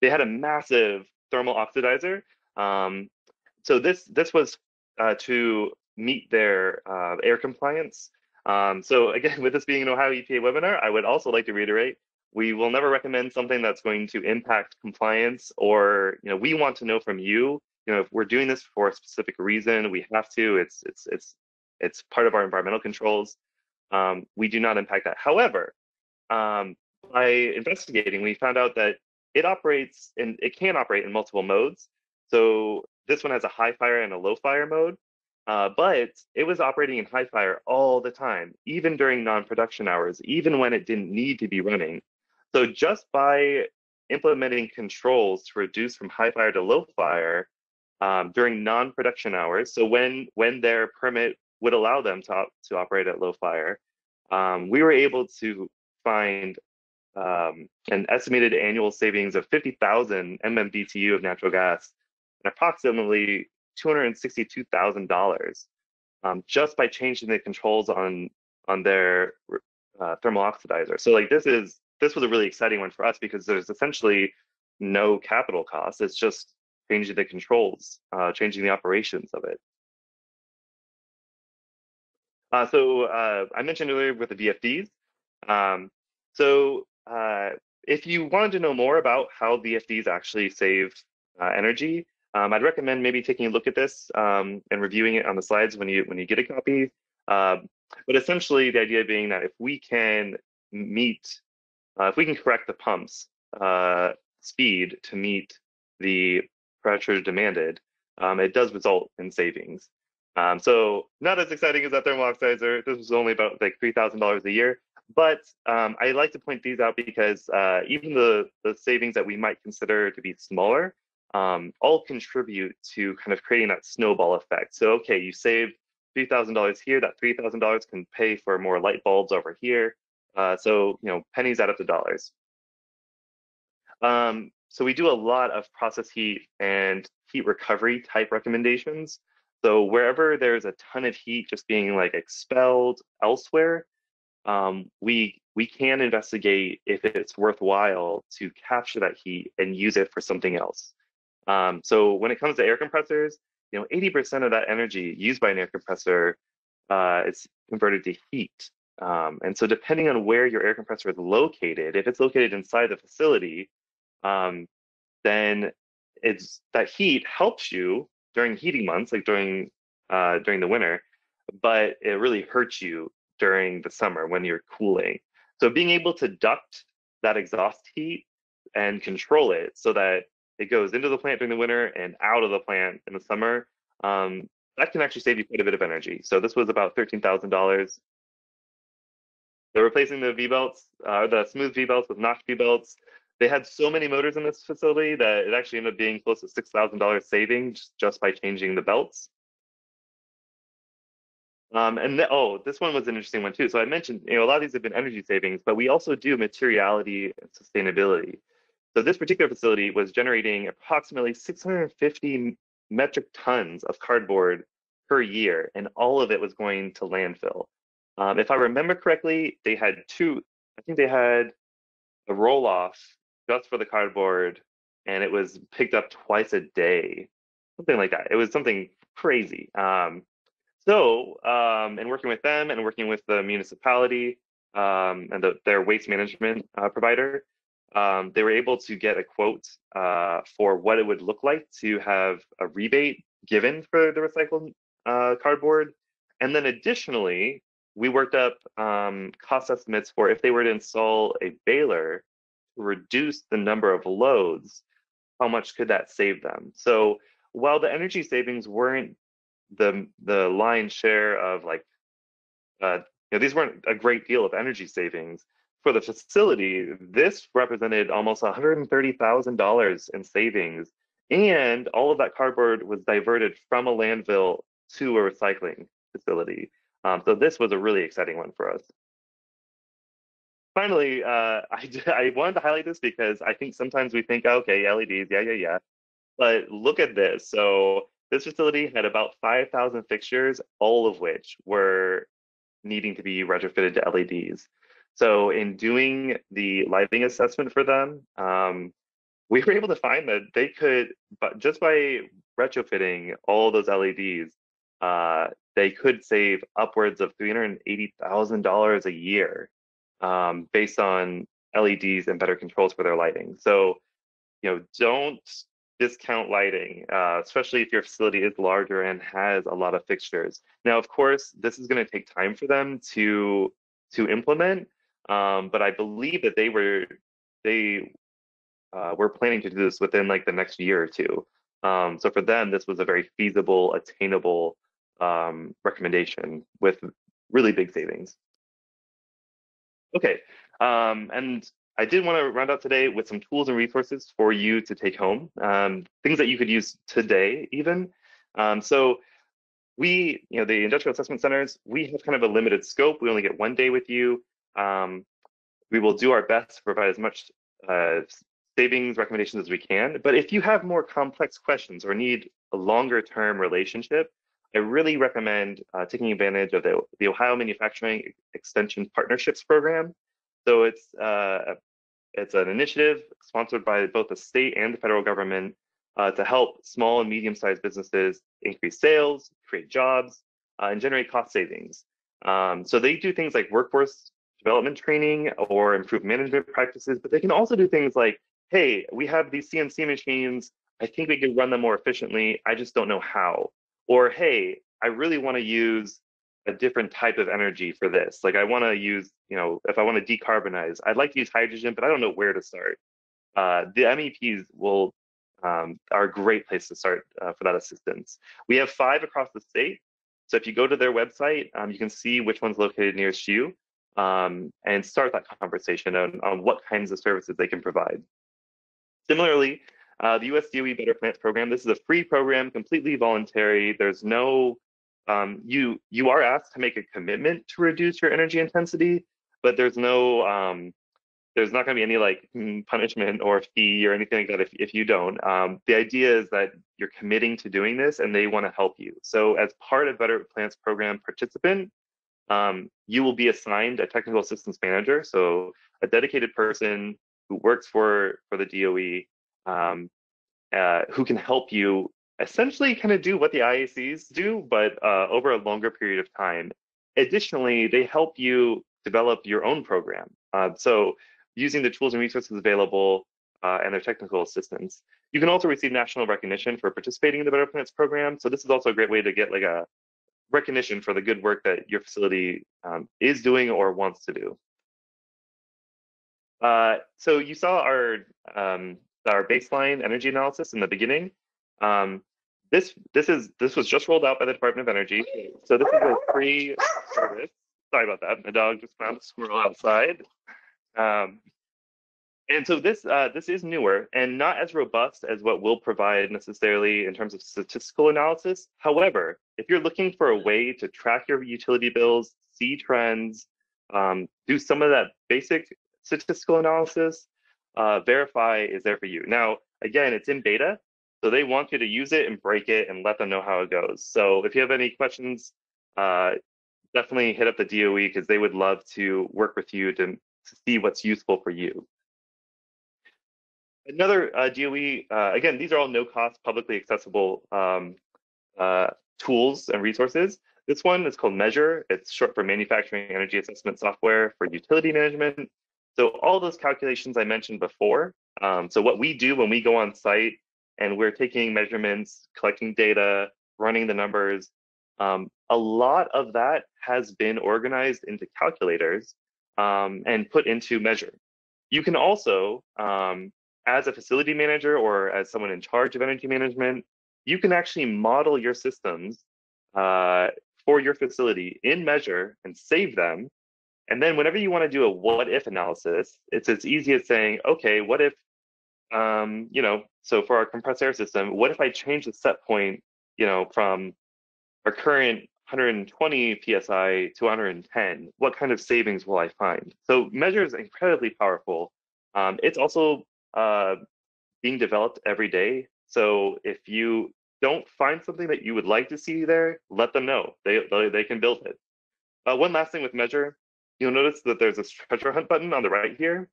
They had a massive thermal oxidizer um, so this this was uh, to meet their uh, air compliance. Um, so again, *laughs* with this being an Ohio EPA webinar, I would also like to reiterate, we will never recommend something that's going to impact compliance or, you know, we want to know from you, you know, if we're doing this for a specific reason, we have to, it's, it's, it's, it's part of our environmental controls. Um, we do not impact that. However, um, by investigating, we found out that it operates and it can operate in multiple modes. So this one has a high fire and a low fire mode, uh, but it was operating in high fire all the time, even during non-production hours, even when it didn't need to be running. So just by implementing controls to reduce from high fire to low fire um, during non-production hours, so when when their permit would allow them to, to operate at low fire, um, we were able to find um, an estimated annual savings of 50,000 MMBTU of natural gas and approximately $262,000 um, just by changing the controls on on their uh, thermal oxidizer. So like this is this was a really exciting one for us because there's essentially no capital cost. It's just changing the controls, uh, changing the operations of it. Uh, so uh, I mentioned earlier with the VFDs. Um, so uh, if you wanted to know more about how VFDs actually save uh, energy, um, I'd recommend maybe taking a look at this um, and reviewing it on the slides when you when you get a copy. Uh, but essentially, the idea being that if we can meet, uh, if we can correct the pump's uh, speed to meet the pressure demanded, um, it does result in savings. Um, so not as exciting as that thermal oxidizer. This was only about like three thousand dollars a year. But um, I like to point these out because uh, even the the savings that we might consider to be smaller um, all contribute to kind of creating that snowball effect. So, okay, you saved $3,000 here, that $3,000 can pay for more light bulbs over here. Uh, so, you know, pennies add up to dollars. Um, so we do a lot of process heat and heat recovery type recommendations. So wherever there's a ton of heat just being like expelled elsewhere, um, we we can investigate if it's worthwhile to capture that heat and use it for something else. Um, so when it comes to air compressors, you know, 80% of that energy used by an air compressor uh, is converted to heat. Um, and so depending on where your air compressor is located, if it's located inside the facility, um, then it's that heat helps you during heating months, like during uh, during the winter, but it really hurts you during the summer when you're cooling. So being able to duct that exhaust heat and control it so that it goes into the plant during the winter and out of the plant in the summer, um, that can actually save you quite a bit of energy. So this was about $13,000. They're replacing the V-belts, uh, the smooth V-belts with notch V-belts. They had so many motors in this facility that it actually ended up being close to $6,000 savings just by changing the belts. Um, and oh, this one was an interesting one too. So I mentioned, you know, a lot of these have been energy savings, but we also do materiality and sustainability. So this particular facility was generating approximately 650 metric tons of cardboard per year, and all of it was going to landfill. Um, if I remember correctly, they had two, I think they had a roll off just for the cardboard, and it was picked up twice a day, something like that. It was something crazy. Um, so, um, in working with them and working with the municipality um, and the, their waste management uh, provider, um, they were able to get a quote uh, for what it would look like to have a rebate given for the recycled uh, cardboard. And then additionally, we worked up um, cost estimates for if they were to install a baler to reduce the number of loads, how much could that save them? So while the energy savings weren't the the lion's share of like uh, you know these weren't a great deal of energy savings for the facility this represented almost $130000 in savings and all of that cardboard was diverted from a landfill to a recycling facility um, so this was a really exciting one for us finally uh, *laughs* I, I wanted to highlight this because i think sometimes we think okay leds yeah yeah yeah but look at this so this facility had about 5,000 fixtures, all of which were needing to be retrofitted to LEDs. So in doing the lighting assessment for them, um, we were able to find that they could, but just by retrofitting all those LEDs, uh, they could save upwards of $380,000 a year um, based on LEDs and better controls for their lighting. So, you know, don't discount lighting, uh, especially if your facility is larger and has a lot of fixtures. Now, of course, this is going to take time for them to to implement, um, but I believe that they were they uh, were planning to do this within like the next year or two. Um, so for them, this was a very feasible, attainable um, recommendation with really big savings. Okay, um, and I did want to round out today with some tools and resources for you to take home, um, things that you could use today even. Um, so we, you know, the industrial assessment centers, we have kind of a limited scope. We only get one day with you. Um, we will do our best to provide as much uh, savings recommendations as we can. But if you have more complex questions or need a longer term relationship, I really recommend uh, taking advantage of the, the Ohio Manufacturing Extension Partnerships Program. So it's uh, it's an initiative sponsored by both the state and the federal government uh, to help small and medium-sized businesses increase sales, create jobs, uh, and generate cost savings. Um, so they do things like workforce development training or improve management practices, but they can also do things like, hey, we have these CNC machines. I think we could run them more efficiently. I just don't know how. Or, hey, I really want to use a different type of energy for this. Like I want to use, you know, if I want to decarbonize, I'd like to use hydrogen, but I don't know where to start. Uh, the MEPs will um, are a great place to start uh, for that assistance. We have five across the state. So if you go to their website, um, you can see which one's located nearest you um, and start that conversation on, on what kinds of services they can provide. Similarly, uh, the US DOE Better Plants program, this is a free program, completely voluntary. There's no um, you you are asked to make a commitment to reduce your energy intensity, but there's no um, there's not going to be any like mm, punishment or fee or anything like that if, if you don't. Um, the idea is that you're committing to doing this and they want to help you. So as part of Better Plants program participant, um, you will be assigned a technical assistance manager, so a dedicated person who works for for the DOE um, uh, who can help you essentially kind of do what the IACs do, but uh, over a longer period of time. Additionally, they help you develop your own program. Uh, so using the tools and resources available uh, and their technical assistance. You can also receive national recognition for participating in the Better Plants program. So this is also a great way to get like a recognition for the good work that your facility um, is doing or wants to do. Uh, so you saw our um, our baseline energy analysis in the beginning. Um, this this is this was just rolled out by the Department of Energy. So this is a free service. Sorry about that. My dog just found a squirrel outside. Um, and so this uh, this is newer and not as robust as what we'll provide necessarily in terms of statistical analysis. However, if you're looking for a way to track your utility bills, see trends, um, do some of that basic statistical analysis, uh, VERIFI is there for you. Now, again, it's in beta, so they want you to use it and break it and let them know how it goes. So if you have any questions, uh, definitely hit up the DOE because they would love to work with you to, to see what's useful for you. Another uh, DOE, uh, again, these are all no cost, publicly accessible um, uh, tools and resources. This one is called MEASUR. It's short for Manufacturing Energy Assessment Software for Utility Management. So all those calculations I mentioned before. Um, so what we do when we go on site and we're taking measurements, collecting data, running the numbers, um, a lot of that has been organized into calculators um, and put into MEASUR. You can also um, as a facility manager or as someone in charge of energy management, you can actually model your systems uh, for your facility in MEASUR and save them. And then whenever you want to do a what if analysis, it's as easy as saying, okay, what if, um, you know, so for our compressed air system, what if I change the set point, you know, from our current 120 psi to 110? What kind of savings will I find? So MEASUR is incredibly powerful. Um, it's also uh, being developed every day. So if you don't find something that you would like to see there, let them know. They, they, they can build it. Uh, one last thing with MEASUR, you'll notice that there's a treasure hunt button on the right here.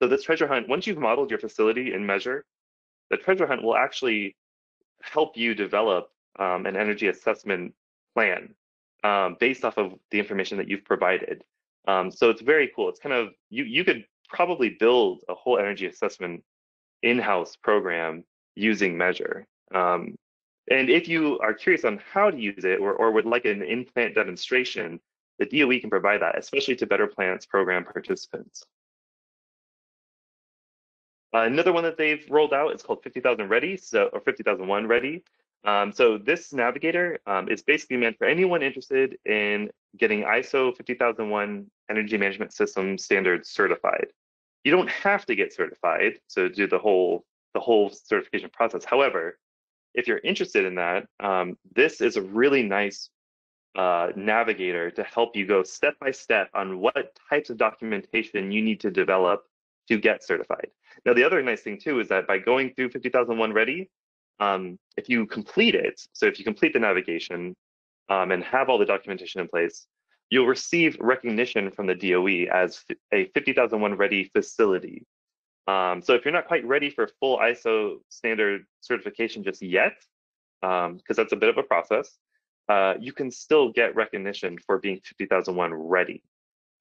So this treasure hunt, once you've modeled your facility in MEASUR, the treasure hunt will actually help you develop um, an energy assessment plan um, based off of the information that you've provided. Um, so it's very cool. It's kind of you you could probably build a whole energy assessment in-house program using MEASUR. Um, and if you are curious on how to use it or, or would like an in-plant demonstration, the DOE can provide that, especially to Better Plants program participants. Uh, another one that they've rolled out is called 50,000 Ready, so or 50,001 Ready. Um, so this navigator um, is basically meant for anyone interested in getting ISO 50001 Energy Management System standards certified. You don't have to get certified to do the whole the whole certification process. However, if you're interested in that, um, this is a really nice uh, navigator to help you go step by step on what types of documentation you need to develop to get certified. Now, the other nice thing too is that by going through 50001 Ready, um, if you complete it, so if you complete the navigation um, and have all the documentation in place, you'll receive recognition from the DOE as a 50001 ready facility. Um, so if you're not quite ready for full ISO standard certification just yet, because um, that's a bit of a process, uh, you can still get recognition for being 50001 ready.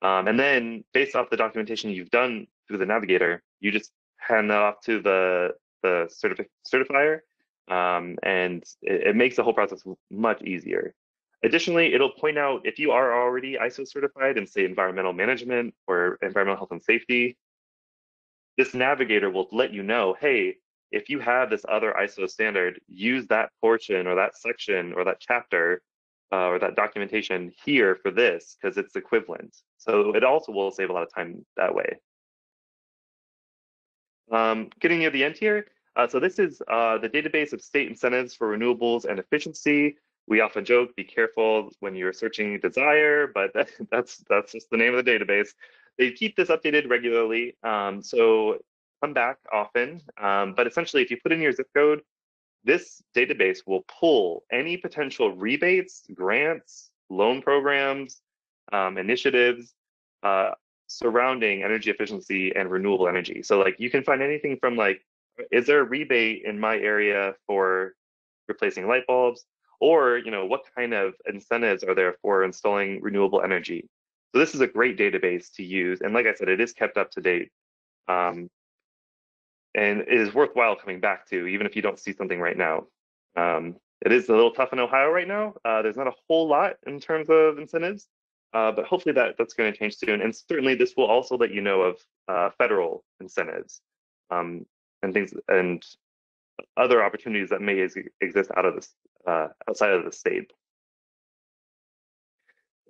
Um, and then based off the documentation you've done through the navigator, you just hand that off to the, the certifi certifier, um, and it, it makes the whole process much easier. Additionally, it'll point out if you are already ISO certified in say environmental management or environmental health and safety, this navigator will let you know, hey, if you have this other ISO standard, use that portion or that section or that chapter uh, or that documentation here for this because it's equivalent. So it also will save a lot of time that way. Um, getting near the end here, uh, so this is uh, the database of state incentives for renewables and efficiency we often joke, be careful when you're searching DSIRE, but *laughs* that's that's just the name of the database. They keep this updated regularly, um, so come back often. Um, but essentially, if you put in your zip code, this database will pull any potential rebates, grants, loan programs, um, initiatives uh, surrounding energy efficiency and renewable energy. So like you can find anything from like, is there a rebate in my area for replacing light bulbs? or you know what kind of incentives are there for installing renewable energy so this is a great database to use and like i said it is kept up to date um, and it is worthwhile coming back to even if you don't see something right now um, it is a little tough in Ohio right now. Uh, there's not a whole lot in terms of incentives, uh, but hopefully that that's going to change soon. And certainly this will also let you know of uh, federal incentives um, and things and other opportunities that may exist out of this uh, outside of the state.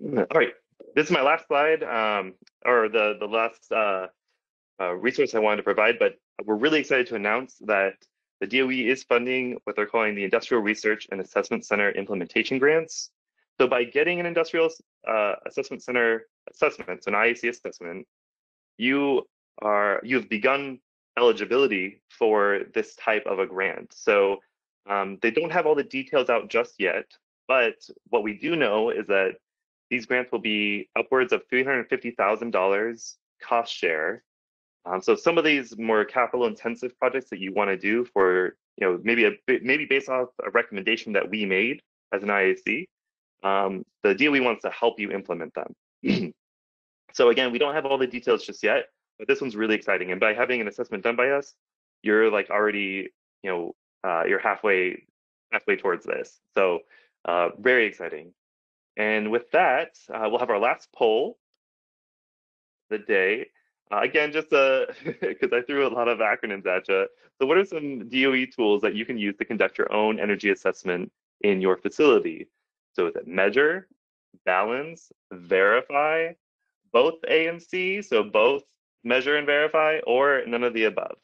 All right, this is my last slide, um, or the the last uh, uh, resource I wanted to provide. But we're really excited to announce that the DOE is funding what they're calling the Industrial Research and Assessment Center Implementation Grants. So by getting an Industrial uh, Assessment Center assessment, so an IAC assessment, you are you've begun eligibility for this type of a grant. So um, they don't have all the details out just yet, but what we do know is that these grants will be upwards of $350,000 cost share. Um, so some of these more capital intensive projects that you want to do for, you know, maybe a maybe based off a recommendation that we made as an IAC, um, the DOE wants to help you implement them. *clears throat* so again, we don't have all the details just yet, but this one's really exciting. And by having an assessment done by us, you're like already, you know, uh, you're halfway halfway towards this. So uh, very exciting. And with that, uh, we'll have our last poll the day. Uh, again, just *laughs* because I threw a lot of acronyms at you. So what are some DOE tools that you can use to conduct your own energy assessment in your facility? So is it measure, balance, verify, both A and C, so both measure and verify, or none of the above?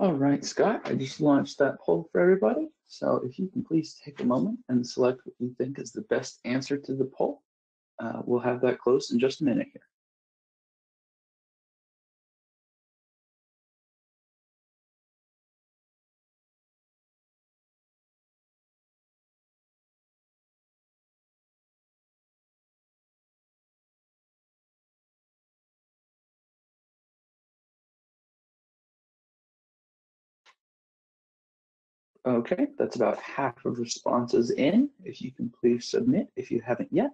All right, Scott, I just launched that poll for everybody. So if you can please take a moment and select what you think is the best answer to the poll. Uh, we'll have that closed in just a minute here. Okay, that's about half of responses in. If you can please submit if you haven't yet.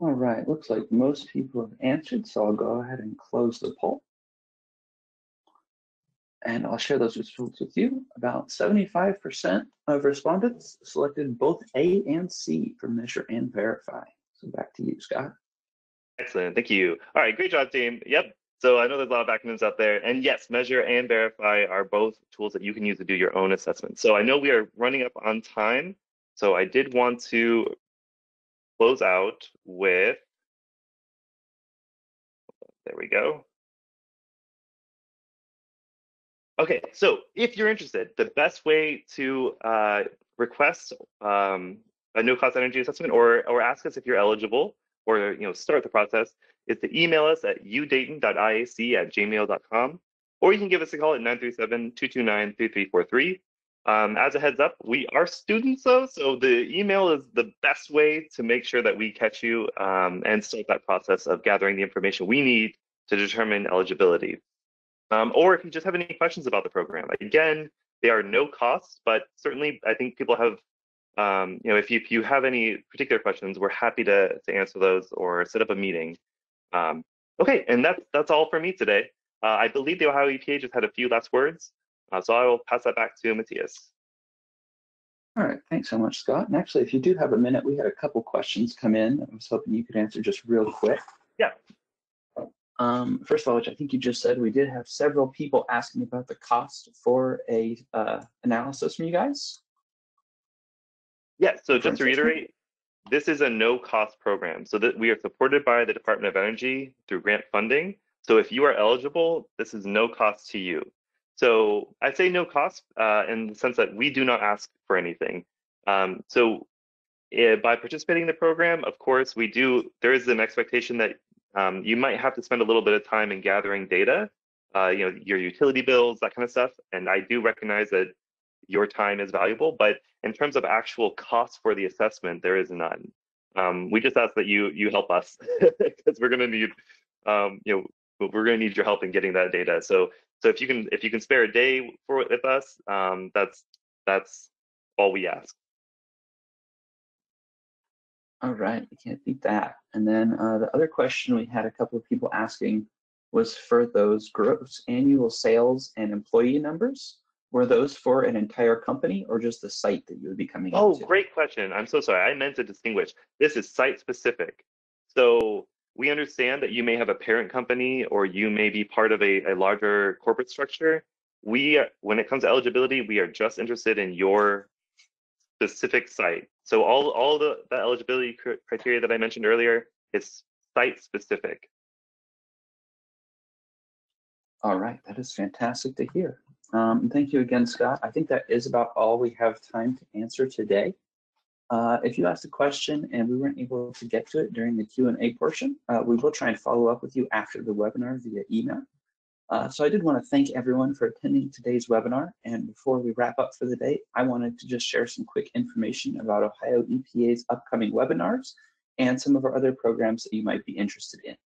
All right, looks like most people have answered, so I'll go ahead and close the poll. And I'll share those results with you. About 75% of respondents selected both A and C for measure and verify. So back to you, Scott. Excellent, thank you. All right, great job, team. Yep, so I know there's a lot of acronyms out there. And yes, measure and verify are both tools that you can use to do your own assessment. So I know we are running up on time. So I did want to close out with, there we go. Okay, so if you're interested, the best way to uh, request um, a no-cost energy assessment or, or ask us if you're eligible or you know start the process is to email us at udayton.iac at gmail.com or you can give us a call at 937-229-3343 um, as a heads up, we are students though, so the email is the best way to make sure that we catch you um, and start that process of gathering the information we need to determine eligibility. Um, or if you just have any questions about the program, again, they are no cost, but certainly I think people have, um, you know, if you, if you have any particular questions, we're happy to, to answer those or set up a meeting. Um, okay, and that's, that's all for me today. Uh, I believe the Ohio EPA just had a few last words. Uh, so I will pass that back to Matthias. All right, thanks so much, Scott. And actually, if you do have a minute, we had a couple questions come in. I was hoping you could answer just real quick. Yeah. Um, first of all, which I think you just said, we did have several people asking about the cost for a uh, analysis from you guys. Yeah, so just to reiterate, this is a no-cost program. So that we are supported by the Department of Energy through grant funding. So if you are eligible, this is no cost to you. So I say no cost uh, in the sense that we do not ask for anything. Um, so eh, by participating in the program, of course, we do, there is an expectation that um, you might have to spend a little bit of time in gathering data, uh, you know, your utility bills, that kind of stuff. And I do recognize that your time is valuable, but in terms of actual costs for the assessment, there is none. Um, we just ask that you you help us *laughs* because we're going to need, um, you know, we're going to need your help in getting that data. So so if you can if you can spare a day for with us, um, that's that's all we ask. All right, you can't beat that. And then uh, the other question we had a couple of people asking was for those gross annual sales and employee numbers. Were those for an entire company or just the site that you would be coming Oh, into? great question. I'm so sorry. I meant to distinguish. This is site specific. So we understand that you may have a parent company or you may be part of a, a larger corporate structure. We, are- when it comes to eligibility, we are just interested in your specific site. So all, all the, the eligibility cr- criteria that I mentioned earlier is site specific. All right, that is fantastic to hear. Um, thank you again, Scott. I think that is about all we have time to answer today. Uh, if you asked a question and we weren't able to get to it during the Q&A portion, uh, we will try and follow up with you after the webinar via email. Uh, so I did want to thank everyone for attending today's webinar. And before we wrap up for the day, I wanted to just share some quick information about Ohio EPA's upcoming webinars and some of our other programs that you might be interested in.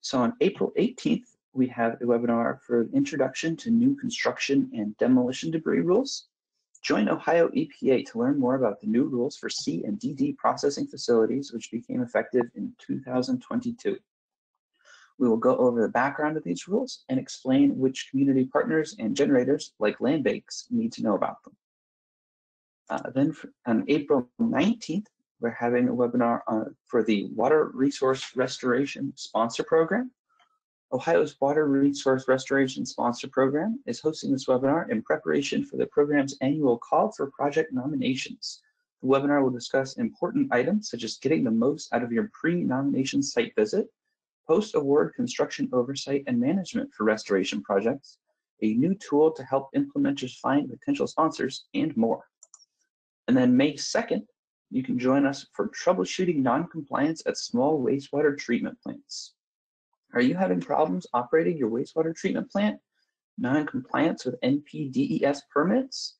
So on April 18th, we have a webinar for Introduction to New Construction and Demolition Debris Rules. Join Ohio EPA to learn more about the new rules for C and DD processing facilities, which became effective in 2022. We will go over the background of these rules and explain which community partners and generators, like land banks, need to know about them. Uh, then for- on April 19th, we're having a webinar for the Water Resource Restoration Sponsor Program. Ohio's Water Resource Restoration Sponsor Program is hosting this webinar in preparation for the program's annual call for project nominations. The webinar will discuss important items such as getting the most out of your pre-nomination site visit, post-award construction oversight and management for restoration projects, a new tool to help implementers find potential sponsors, and more. And then May 2nd, you can join us for troubleshooting non-compliance at small wastewater treatment plants. Are you having problems operating your wastewater treatment plant? Non-compliance with NPDES permits?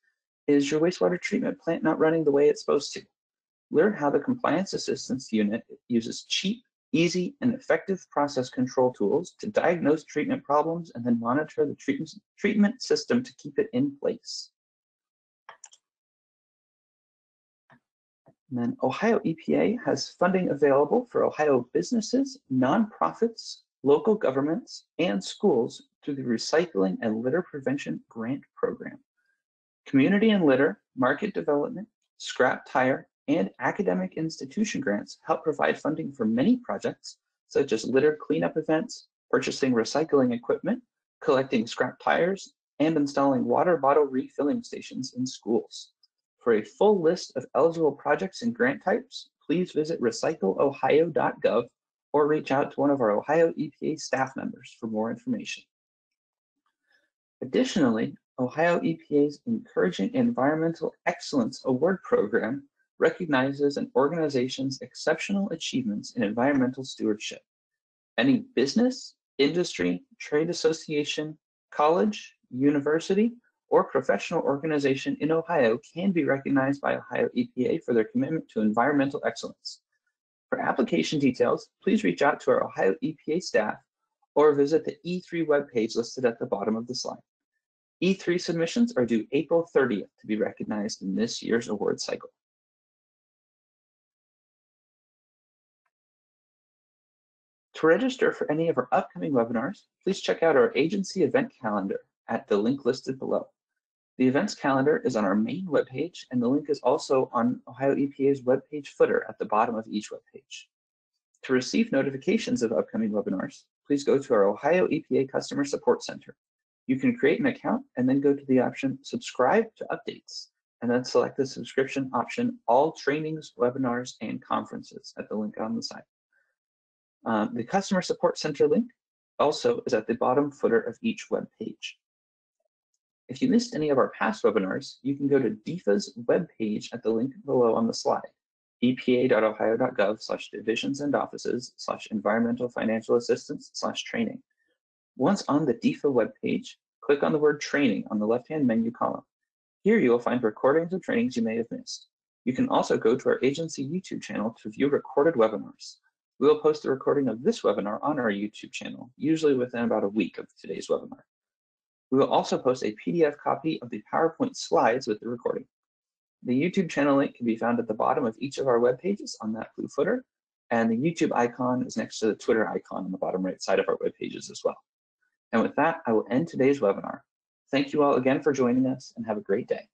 Is your wastewater treatment plant not running the way it's supposed to? Learn how the Compliance Assistance Unit uses cheap, easy, and effective process control tools to diagnose treatment problems and then monitor the treatment, treatment system to keep it in place. And then Ohio EPA has funding available for Ohio businesses, nonprofits, local governments, and schools through the Recycling and Litter Prevention Grant Program. Community and litter, market development, scrap tire, and academic institution grants help provide funding for many projects, such as litter cleanup events, purchasing recycling equipment, collecting scrap tires, and installing water bottle refilling stations in schools. For a full list of eligible projects and grant types, please visit recycleohio.gov or reach out to one of our Ohio EPA staff members for more information. Additionally, Ohio EPA's Encouraging Environmental Excellence Award Program recognizes an organization's exceptional achievements in environmental stewardship. Any business, industry, trade association, college, university, or professional organization in Ohio can be recognized by Ohio EPA for their commitment to environmental excellence. For application details, please reach out to our Ohio EPA staff or visit the E3 webpage listed at the bottom of the slide. E3 submissions are due April 30th to be recognized in this year's award cycle. To register for any of our upcoming webinars, please check out our agency event calendar at the link listed below. The events calendar is on our main webpage, and the link is also on Ohio EPA's webpage footer at the bottom of each webpage. To receive notifications of upcoming webinars, please go to our Ohio EPA Customer Support Center. You can create an account and then go to the option Subscribe to Updates, and then select the subscription option All Trainings, Webinars, and Conferences at the link on the side. Um, the Customer Support Center link also is at the bottom footer of each web page. If you missed any of our past webinars, you can go to DEFA's webpage at the link below on the slide, epa.ohio.gov slash divisions and offices slash environmental financial assistance slash training. Once on the DEFA webpage, click on the word training on the left-hand menu column. Here you will find recordings of trainings you may have missed. You can also go to our agency YouTube channel to view recorded webinars. We will post the recording of this webinar on our YouTube channel, usually within about a week of today's webinar. We will also post a PDF copy of the PowerPoint slides with the recording. The YouTube channel link can be found at the bottom of each of our web pages on that blue footer, and the YouTube icon is next to the Twitter icon on the bottom right side of our web pages as well. And with that, I will end today's webinar. Thank you all again for joining us and have a great day.